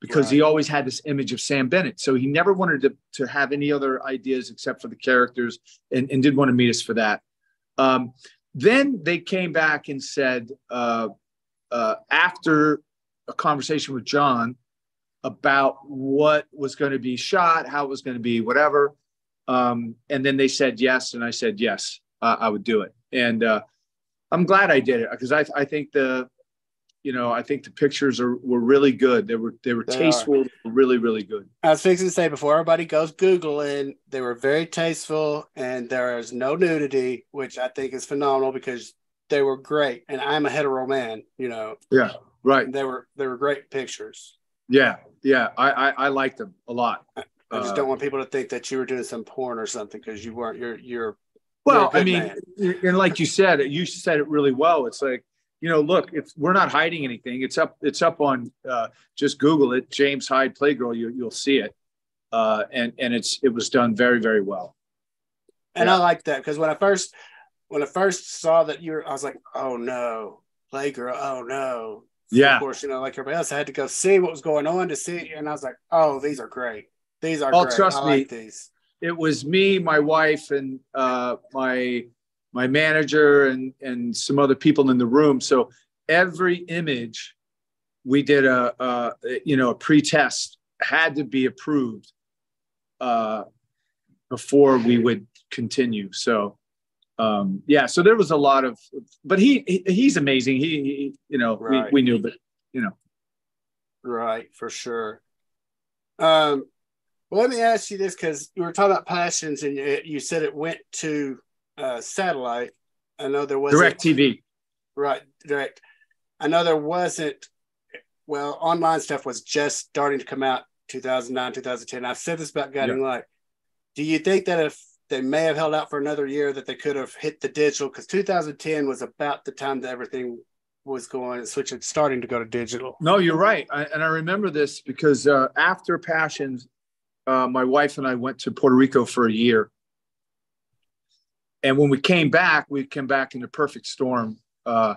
because he always had this image of Sam Bennett. So he never wanted to, to have any other ideas except for the characters and, and didn't want to meet us for that. Um, then they came back and said, uh, uh, after a conversation with John about what was going to be shot, how it was going to be, whatever. Um, and then they said yes. And I said, yes, uh, I would do it. And uh, I'm glad I did it because I, I think the, you know, I think the pictures are were really good. They were they were They are. tasteful, really really good. I was fixing to say before everybody goes Googling, they were very tasteful and there is no nudity, which I think is phenomenal because they were great. And I'm a hetero man, you know, Yeah, right. they were they were great pictures. Yeah, yeah. I I, I liked them a lot. I just Uh, don't want people to think that you were doing some porn or something because you weren't. You're you're Well, I mean, and like you said, you said it really well. It's like, you know, look, if we're not hiding anything, it's up, it's up on uh, just Google it, James Hyde Playgirl, you, you'll see it. Uh, and and it's it was done very very well. and Yeah. I like that because when I first when I first saw that you were, I was like, oh no, Playgirl, oh no. Yeah. Of course, you know, like everybody else, I had to go see what was going on to see, and I was like, oh, these are great. These are Oh, great. trust I me. like these. It was me, my wife, and uh, my my manager, and and some other people in the room. So every image we did a, a you know a pre-test had to be approved uh, before we would continue. So um, yeah, so there was a lot of, but he, he he's amazing. He, he you know Right. we, we knew, but you know Right, for sure. Um, Well, let me ask you this because you were talking about passions, and you, you said it went to uh, satellite. I know there was Direct TV. Right, direct. I know there wasn't. Well, online stuff was just starting to come out 2009, 2010. I've said this about Guiding Yeah. Light. Do you think that if they may have held out for another year, that they could have hit the digital? Because 2010 was about the time that everything was going, switching, starting to go to digital. No, you're right. I, and I remember this because uh, after Passions, uh, my wife and I went to Puerto Rico for a year. And when we came back, we came back in the perfect storm. Uh,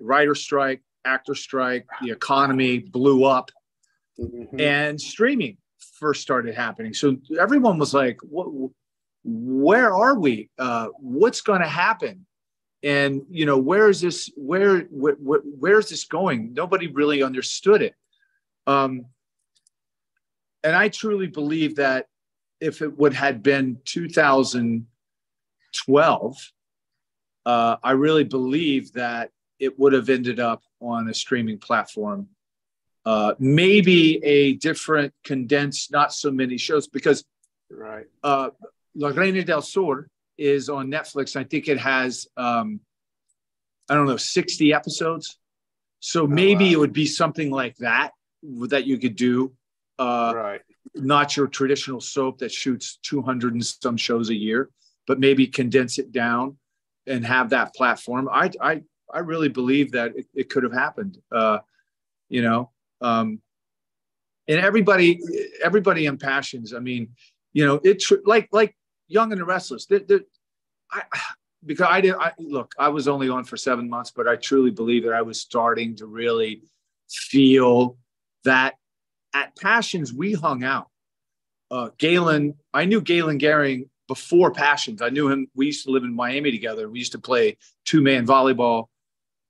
writer strike, actor strike, the economy blew up, Mhm. and streaming first started happening. So everyone was like, "What? Where are we? Uh, what's going to happen?" And you know, where is this? Where, where where's this going? Nobody really understood it. Um, and I truly believe that if it would had been 2012, uh, I really believe that it would have ended up on a streaming platform. Uh, maybe a different condensed, not so many shows, because Right. uh, La Reina del Sur is on Netflix. I think it has, um, I don't know, 60 episodes. So maybe wow. it would be something like that that you could do. Uh, right. not your traditional soap that shoots 200 and some shows a year, but maybe condense it down and have that platform. I, I, I really believe that it, it could have happened. Uh, you know, um, and everybody, everybody in passions. I mean, you know, it's like, like Young and the Restless. The, the, I, because I did, I, look, I was only on for seven months, but I truly believe that I was starting to really feel that at Passions, we hung out. Uh, Galen, I knew Galen Gering before Passions. I knew him. We used to live in Miami together. We used to play two man volleyball.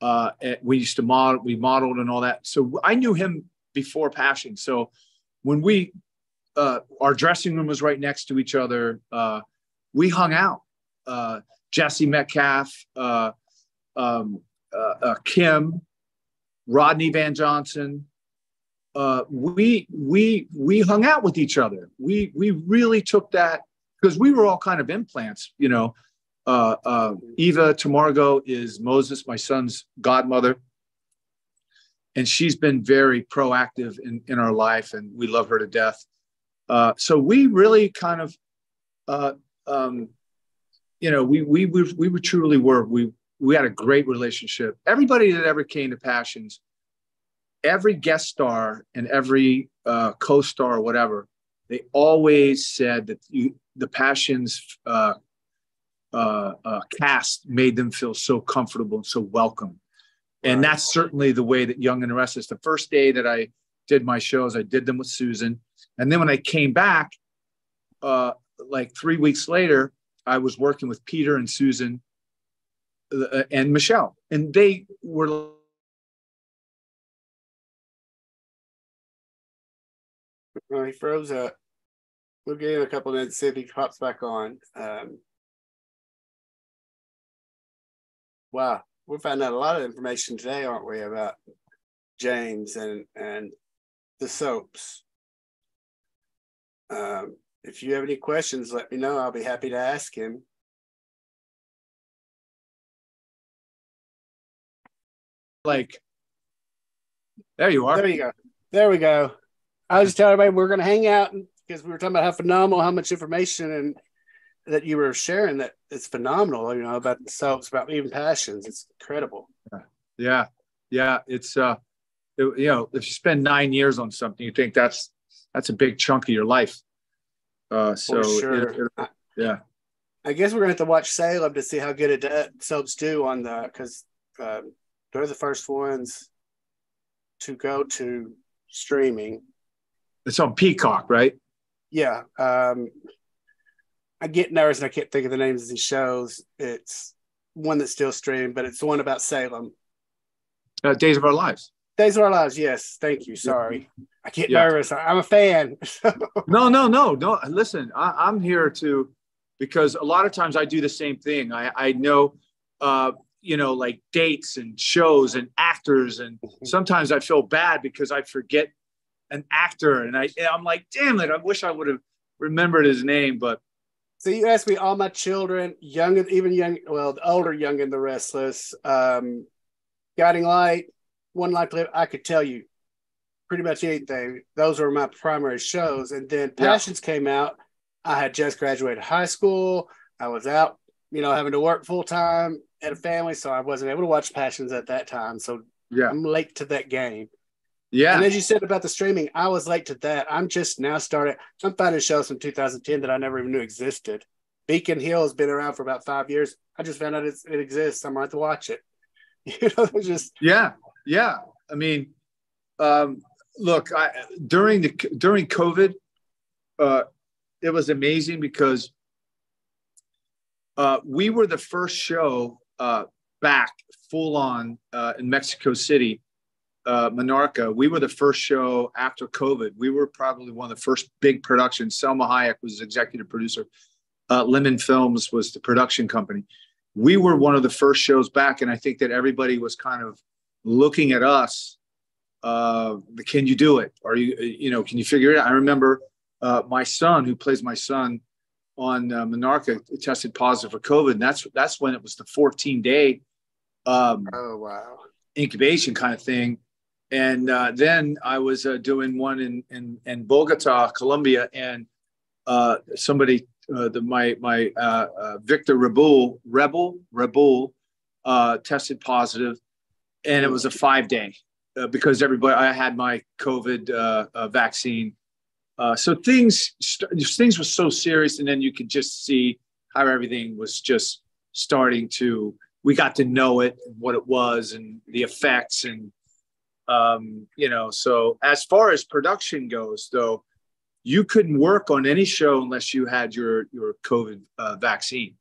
Uh, we used to model, we modeled and all that. So I knew him before Passions. So when we, uh, our dressing room was right next to each other, uh, we hung out. Uh, Jesse Metcalf, uh, um, uh, Kim, Rodney Van Johnson, uh, we we we hung out with each other. We we really took that because we were all kind of implants, you know. Uh, uh, Eva Tamargo is Moses, my son's godmother, and she's been very proactive in in our life, and we love her to death. Uh, so we really kind of, uh, um, you know, we we we we were truly were we we had a great relationship. Everybody that ever came to Passions every guest star and every uh, co-star or whatever, they always said that you, the Passions uh, uh, uh, cast made them feel so comfortable and so welcome. And Right. that's certainly the way that Young and the Restless. The first day that I did my shows, I did them with Susan, and then when I came back, uh, like three weeks later, I was working with Peter and Susan uh, and Michelle, and they were Well, he froze up. We'll give him a couple minutes, see if he pops back on. Um, wow, we found out a lot of information today, aren't we, about James and and the soaps. Um, if you have any questions, let me know. I'll be happy to ask him. like, there you are. There you go. There we go. I was just telling everybody we're going to hang out because we were talking about how phenomenal, how much information and that you were sharing that it's phenomenal. You know about the soaps, about even passions. It's incredible. Yeah, yeah. It's uh, it- you know, if you spend nine years on something, you think that's that's a big chunk of your life. Uh, so For it- sure. it- yeah, I guess we're going to have to watch Salem to see how good it does, soaps do on the because um, they're the first ones to go to streaming. it's on Peacock, right? Yeah. Um, I get nervous and I can't think of the names of these shows. It's one that's still streaming, but it's the one about Salem. Uh, Days of Our Lives. Days of Our Lives. Yes. Thank you. Sorry. I get Yeah. nervous. I'm a fan. No, no, no, no. Listen, I, I'm here to because a lot of times I do the same thing. I, I know, uh, you know, like dates and shows and actors, and sometimes I feel bad because I forget an actor, and I I'm like, damn it, I wish I would have remembered his name, but So you asked me all my children, young and even young, well, the older, young and the restless, um, guiding light, one life to live. I could tell you pretty much anything. Those were my primary shows, and then Yeah. Passions came out. I had just graduated high school. I was out, you know, having to work full time at a family, so I wasn't able to watch Passions at that time. So yeah, I'm late to that game. Yeah, And as you said about the streaming, I was late to that. I'm just now starting. I'm finding shows from 2010 that I never even knew existed. Beacon Hill has been around for about five years. I just found out it's, it exists. I'm going to watch it. You know, just yeah, yeah. I mean, um, look, I during the during COVID, uh, it was amazing because uh, we were the first show uh, back full on uh, in Mexico City, uh, Monarca. We were the first show after COVID. We were probably one of the first big productions. Salma Hayek was executive producer. Uh, Lemon Films was the production company. We were one of the first shows back, and I think that everybody was kind of looking at us. Uh, can you do it? Are you, you know, can you figure it out? I remember uh, my son, who plays my son on uh, Monarca, tested positive for COVID. And that's that's when it was the 14 day um, oh wow. incubation kind of thing. And uh, then I was uh, doing one in, in in Bogota, Colombia, and uh, somebody, uh, the my my uh, uh, Victor Rebul Rebel Rebul uh, tested positive, and it was a five day because everybody I had my COVID vaccine. So things things were so serious, and then you could just see how everything was just starting to. We got to know it, what it was, and the effects, and um, you know. So as far as production goes, though, you couldn't work on any show unless you had your your COVID uh, vaccine.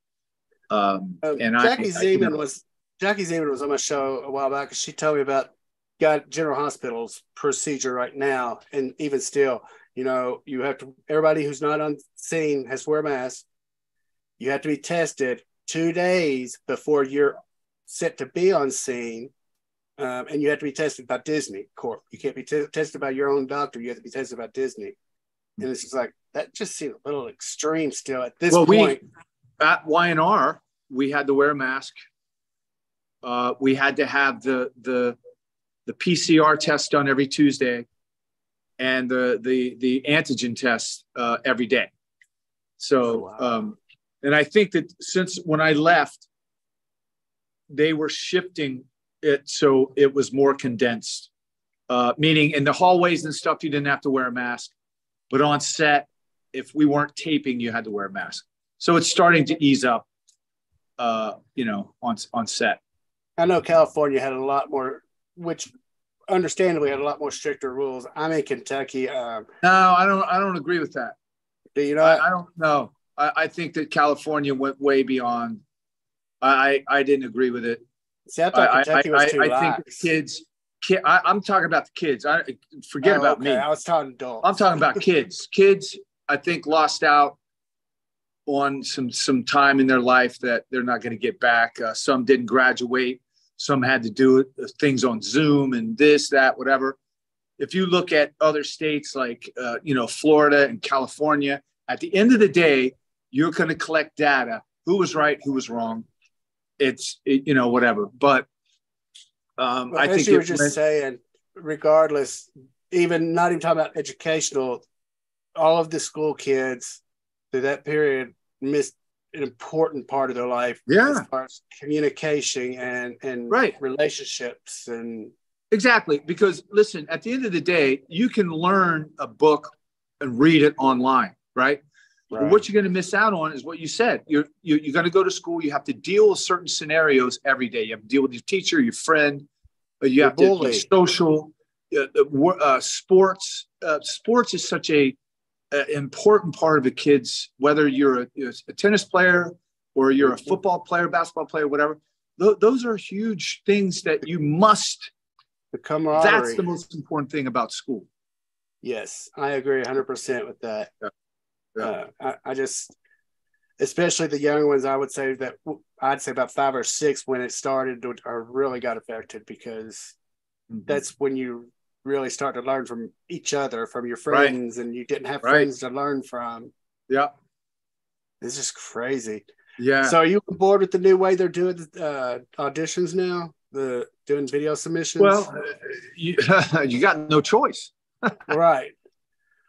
Um, Uh, and Jackie I, I, you Zeman know, was Jackie Zeman was on my show a while back. and She told me about got General Hospital's procedure right now, and even still, you know, you have to. Everybody who's not on scene has to wear a mask. You have to be tested two days before you're set to be on scene, um, and you have to be tested by Disney Corp. You can't be t- tested by your own doctor. You have to be tested by Disney, and it's just like that. Just seemed a little extreme still at this Well, we- point. at YNR, we had to wear a mask. Uh, we had to have the the the PCR test done every Tuesday, and the the the antigen test uh, every day. So, Oh, wow. um, and I think that since when I left, they were shifting it so it was more condensed. Uh, meaning in the hallways and stuff, you didn't have to wear a mask, but on set, if we weren't taping, you had to wear a mask. So it's starting to ease up, uh, you know, on on set. I know California had a lot more, which understandably had a lot more stricter rules. I'm in Kentucky. Um, No, I don't. I don't agree with that. do you know? I, I don't know. I, I think that California went way beyond. I I didn't agree with it. I I, I, was too I, I think kids. Kid, I, I'm talking about the kids. I forget Oh, about okay. me. I was talking adults. I'm talking about kids. Kids, I think, lost out on some some time in their life that they're not going to get back. Uh, some didn't graduate. Some had to do it, uh, things on Zoom and this, that, whatever. If you look at other states like uh, you know Florida and California, at the end of the day, you're going to collect data. Who was right? Who was wrong? It's it, you know whatever. But um, Well, I think you were just saying, regardless, even not even talking about educational, all of the school kids through that period missed an important part of their life Yeah. as far as communication and and Right. relationships and Exactly. Because listen, at the end of the day, you can learn a book and read it online, right? But what you're going to miss out on is what you said. You're, you're, you're going to go to school. You have to deal with certain scenarios every day. You have to deal with your teacher, your friend. uh, You Your have to bully. social, uh, uh, sports. Uh, sports is such a, a important part of a kid's, whether you're a, you're a tennis player or you're a football player, basketball player, whatever. Th- those are huge things that you must the camaraderie. that's the most important thing about school. Yes, I agree 100% with that. Yeah. Yeah. Uh, I, I just, especially the young ones, I would say that I'd say about five or six when it started are really got affected because Mm-hmm. that's when you really start to learn from each other, from your Right. friends, and you didn't have Right. friends to learn from. Yeah. This is crazy. Yeah. So are you on board with the new way they're doing uh, auditions now? The doing video submissions? well, you, you got no choice. right.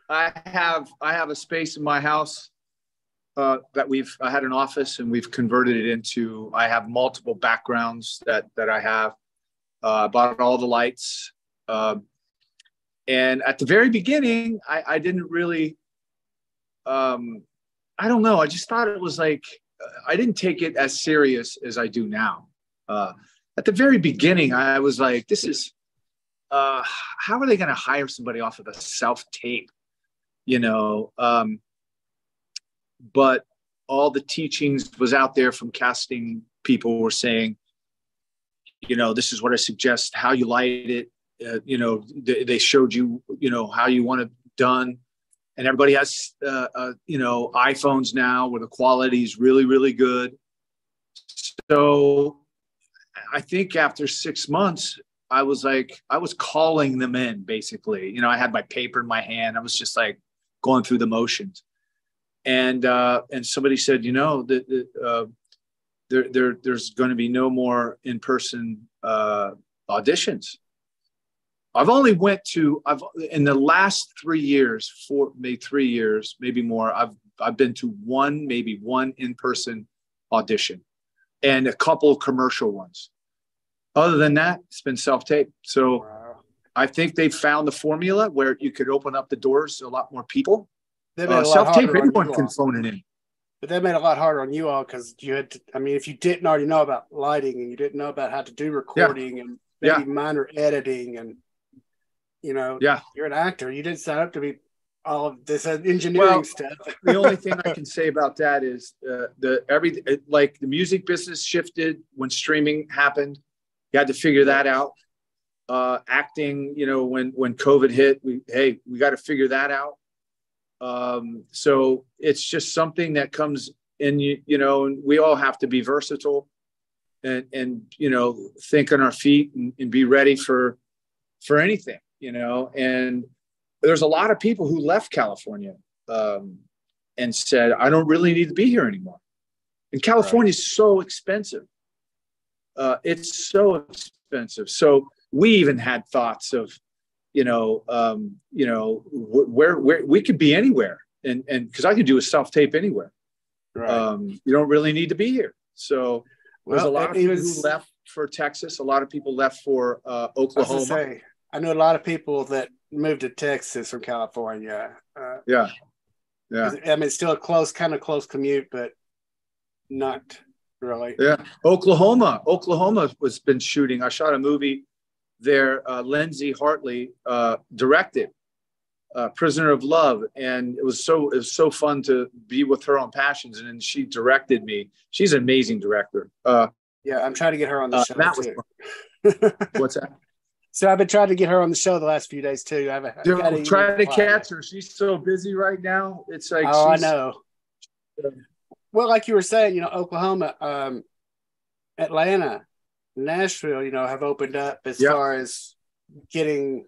I have I have a space in my house uh, that we've I had an office and we've converted it into I have multiple backgrounds that that I have. Uh, I bought all the lights, um, and at the very beginning, I, I didn't really. Um, I don't know. I just thought it was like I didn't take it as serious as I do now. Uh, at the very beginning, I was like, "This is uh, how are they going to hire somebody off of a self tape?" You know. Um, but all the teachings was out there from casting people were saying, you know, this is what I suggest. How you light it. Uh, you know, they, they showed you, you know, how you want it done and everybody has uh, uh, you know iPhones now where the quality is really really good. So I think after six months, I was like I was calling them in basically. You know, I had my paper in my hand. I was just like going through the motions, and uh, and somebody said, you know, that uh, there there there's going to be no more in person uh, auditions. I've only went to I've in the last three years, four maybe three years, maybe more. I've I've been to one, maybe one in person audition, and a couple commercial ones. Other than that, it's been self tape. So. I think they found the formula where you could open up the doors to a lot more people. Uh, self tape, anyone can phone it in. But that made it a lot harder on you all because you had to. I mean, if you didn't already know about lighting and you didn't know about how to do recording yeah. and maybe yeah. minor editing and you know, yeah, you're an actor. You didn't sign up to be all of this engineering well, stuff. the only thing I can say about that is uh, the every like the music business shifted when streaming happened. You had to figure that out. Uh, acting, you know, when when COVID hit, we hey, we got to figure that out. Um, so it's just something that comes in, you, you know, and we all have to be versatile and and you know think on our feet and, and be ready for for anything you know, and there's a lot of people who left California um, and said, I don't really need to be here anymore. And California is right. so expensive. Uh, it's so expensive. So we even had thoughts of, you know, um, you know, wh- where where we could be anywhere, and and because I could do a self tape anywhere. Right. Um, you don't really need to be here. So well, there's a lot of people was, who left for Texas. A lot of people left for uh, Oklahoma. Say, I know a lot of people that moved to Texas from California. Uh, yeah, yeah. I mean, it's still a close, kind of close commute, but not really. Yeah, Oklahoma. Oklahoma was been shooting. I shot a movie there. Uh, Lindsay Hartley uh, directed uh, "Prisoner of Love," and it was so it was so fun to be with her on Passions, and then she directed me. She's an amazing director. Uh, yeah, I'm trying to get her on the uh, show. That too. was what's that? So I've been trying to get her on the show the last few days too. I haven't Dude, try to catch her. She's so busy right now. It's like oh, I know. Well, like you were saying, you know, Oklahoma, um, Atlanta, Nashville, you know, have opened up as yep. far as getting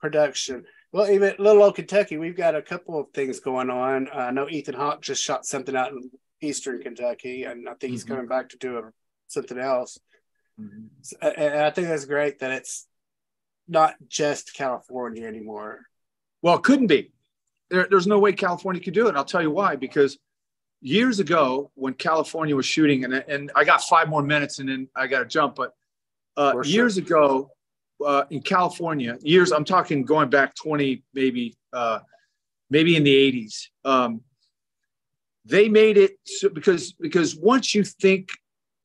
production. Well, even little old Kentucky, we've got a couple of things going on. Uh, I know Ethan Hawke just shot something out in Eastern Kentucky, and I think he's mm-hmm. coming back to do a, something else. Mm-hmm. So, and I think that's great that it's not just California anymore. Well, it couldn't be. There, there's no way California could do it. And I'll tell you why. Because years ago, when California was shooting, and, and I got five more minutes and then I got to jump, but uh, years ago uh, in California, years, I'm talking going back 20, maybe, uh, maybe in the 80s. Um, they made it so, because because once you think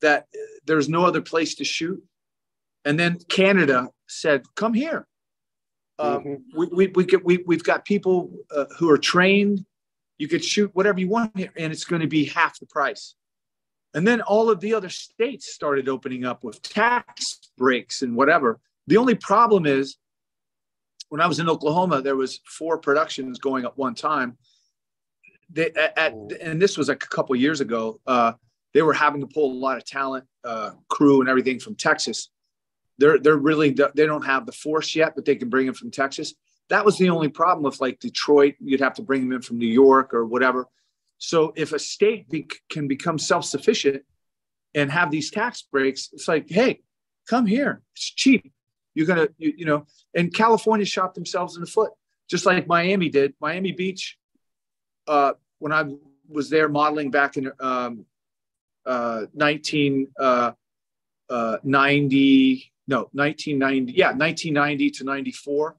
that there's no other place to shoot, and then Canada said, "Come here." Um, mm-hmm. we, we, we, get, we, we've got people uh, who are trained. You could shoot whatever you want here, and it's going to be half the price. And then all of the other states started opening up with tax breaks and whatever. The only problem is, when I was in Oklahoma, there was four productions going at one time. They, at, and this was like a couple years ago. Uh, they were having to pull a lot of talent, uh, crew, and everything from Texas they're they're really they don't have the force yet, but they can bring them from Texas. That was the only problem with like Detroit. You'd have to bring them in from New York or whatever. So if a state be, can become self-sufficient and have these tax breaks, it's like, hey, come here. It's cheap. You're gonna, you, you know. And California shot themselves in the foot, just like Miami did. Miami Beach. Uh, when I was there modeling back in um, uh, 1990, uh, uh, no, 1990, yeah, 1990 to 94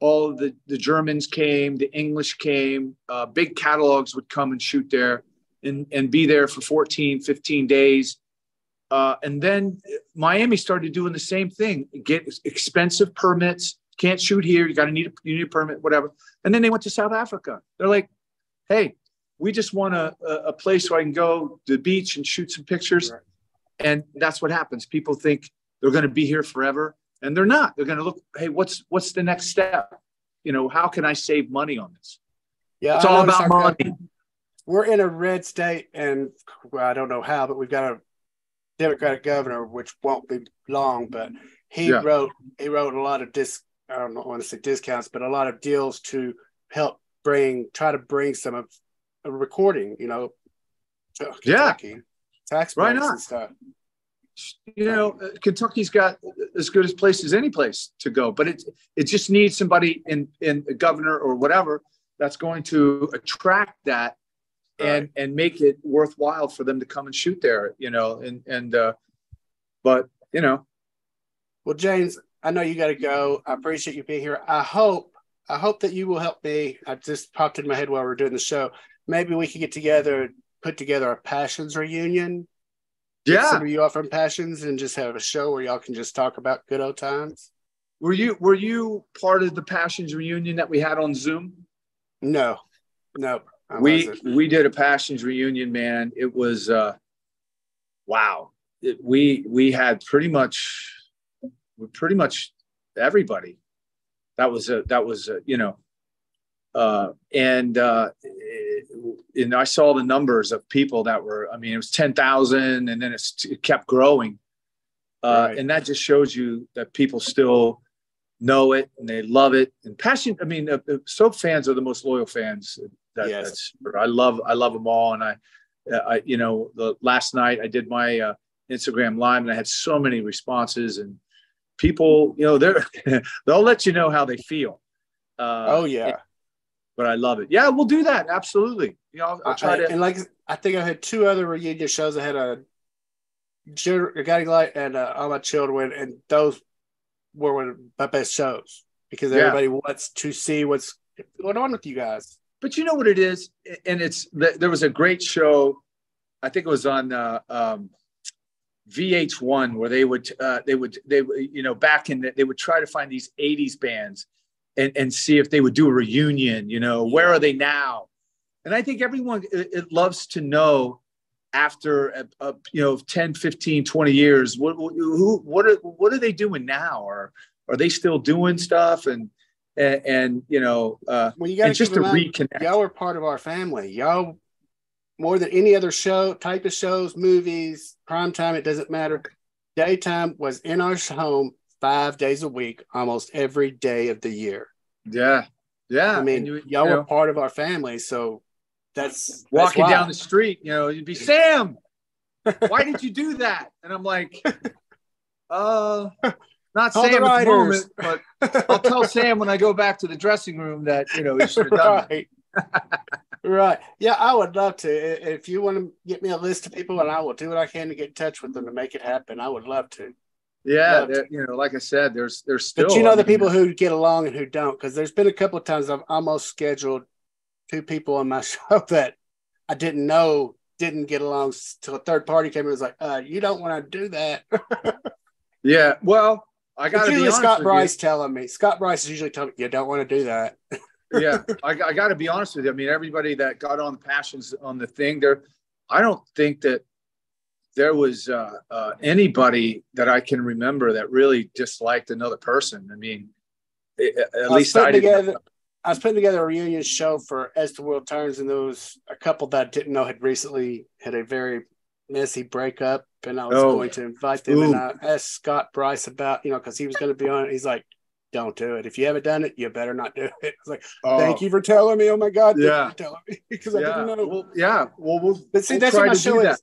all the, the Germans came, the English came, uh, big catalogs would come and shoot there and, and be there for 14, 15 days. Uh, and then Miami started doing the same thing, get expensive permits, can't shoot here. You got to need a, you need a permit, whatever. And then they went to South Africa. They're like, Hey, we just want a, a place where I can go to the beach and shoot some pictures. Right. And that's what happens. People think they're going to be here forever and they're not. They're going to look hey what's what's the next step? You know how can i save money on this? Yeah it's all about money. We're in a red state and well, i don't know how but we've got a democratic governor which won't be long but he yeah. wrote he wrote a lot of dis i don't want to say discounts but a lot of deals to help bring try to bring some of a recording you know yeah. Tax breaks and stuff you know, uh, Kentucky's got as good a place as any place to go, but it it just needs somebody in in a governor or whatever that's going to attract that and right. and make it worthwhile for them to come and shoot there. You know, and and uh, but you know, well, James, I know you got to go. I appreciate you being here. I hope I hope that you will help me. I just popped in my head while we are doing the show. Maybe we could get together, put together a passions reunion yeah. some of you off from Passions and just have a show where y'all can just talk about good old times? Were you were you part of the Passions reunion that we had on Zoom? No, no. We wasn't. we did a Passions reunion, man. It was uh, wow. It, we we had pretty much pretty much everybody. That was a that was a, you know, uh, and uh, and I saw the numbers of people that were, I mean, it was 10,000 and then it kept growing. Uh, right. And that just shows you that people still know it and they love it. And passion, I mean, uh, uh soap fans are the most loyal fans. That, yes. That's, I love, I love them all. And I, uh, I, you know, the last night I did my uh, Instagram live and I had so many responses and people, you know, they're, they'll let you know how they feel. Uh, oh yeah but I love it. Yeah, we'll do that. Absolutely. You know, I'll, I'll try I, to. And like I think I had two other reunion shows. I had a, a Guiding Light and uh, All My Children, and those were one of my best shows because everybody wants to see what's going on with you guys. But you know what it is, and it's there was a great show. I think it was on uh, um, VH1 where they would uh, they would they you know back in the, they would try to find these 80s bands and, and see if they would do a reunion. You know, where are they now? And I think everyone it, it loves to know after a, a, you know 10 15 20 years what who what are what are they doing now? Or are they still doing stuff? And and, and you know uh well, you got just to reconnect. y'all are part of our family. Y'all more than any other show type of shows movies prime time it doesn't matter. Daytime was in our home five days a week, almost every day of the year. Yeah. Yeah. I mean, you, y'all you were part of our family. So that's walking that's down the street, you know, you'd be Sam, why did you do that? And I'm like, uh, not Sam at the moment, but I'll tell Sam when I go back to the dressing room that, you know, he should have done right. right. Yeah, I would love to. If you want to get me a list of people, and I will do what I can to get in touch with them to make it happen. I would love to. Yeah, you know, like I said, there's there's still. But you know I the people who get along and who don't, because there's been a couple of times I've almost scheduled two people on my show that I didn't know didn't get along till a third party came and was like, uh, "You don't want to do that." yeah, well, I got to usually Scott Bryce you. telling me. Scott Bryce is usually telling me, "You don't want to do that." yeah, I, I got to be honest with you. I mean, everybody that got on the passions on the thing, there, I don't think that there was uh, uh, anybody that I can remember that really disliked another person. I mean, at I least I didn't. I was putting together a reunion show for As the World Turns, and there was a couple that I didn't know had recently had a very messy breakup, and I was oh. going to invite them. Ooh. And I asked Scott Bryce about, you know, because he was going to be on it. He's like, don't do it. If you haven't done it, you better not do it. It's like, Oh, thank you for telling me. Oh my God. thank Yeah. you for telling me because I Yeah. didn't know. Well, yeah. Well, we'll. But see, we'll that's what my show that.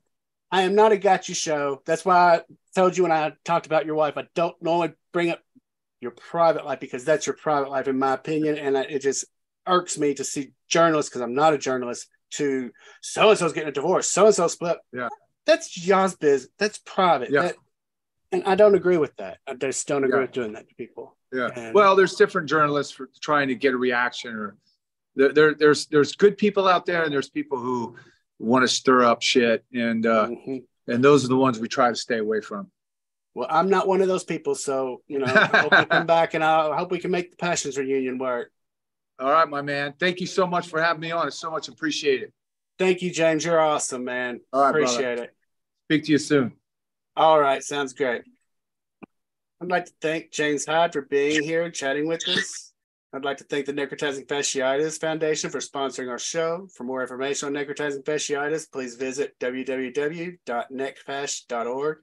I am not a gotcha show. That's why I told you when I talked about your wife, I don't normally bring up your private life because that's your private life, in my opinion. And it just irks me to see journalists, because I'm not a journalist, to so and so's getting a divorce, so and so split. Yeah. That's y'all's business. That's private. Yeah. That- and I don't agree with that. I just don't agree Yeah. with doing that to people. Yeah. And- well, there's different journalists for trying to get a reaction, or there, there there's there's good people out there, and there's people who want to stir up shit, and uh, Mhm. and those are the ones we try to stay away from. Well, I'm not one of those people. So, you know, I hope you come back and I hope we can make the Passions reunion work. All right, my man. Thank you so much for having me on. It's so much appreciated. Thank you, James. You're awesome, man. All right, brother. Appreciate it. Speak to you soon. All right, sounds great. I'd like to thank James Hyde for being here and chatting with us. I'd like to thank the Necrotizing Fasciitis Foundation for sponsoring our show. For more information on necrotizing fasciitis, please visit www.necfasc.org,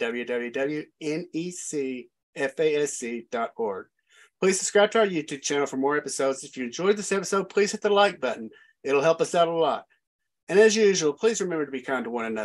www.necfasc.org. Please subscribe to our YouTube channel for more episodes. If you enjoyed this episode, please hit the like button. It'll help us out a lot. And as usual, please remember to be kind to one another.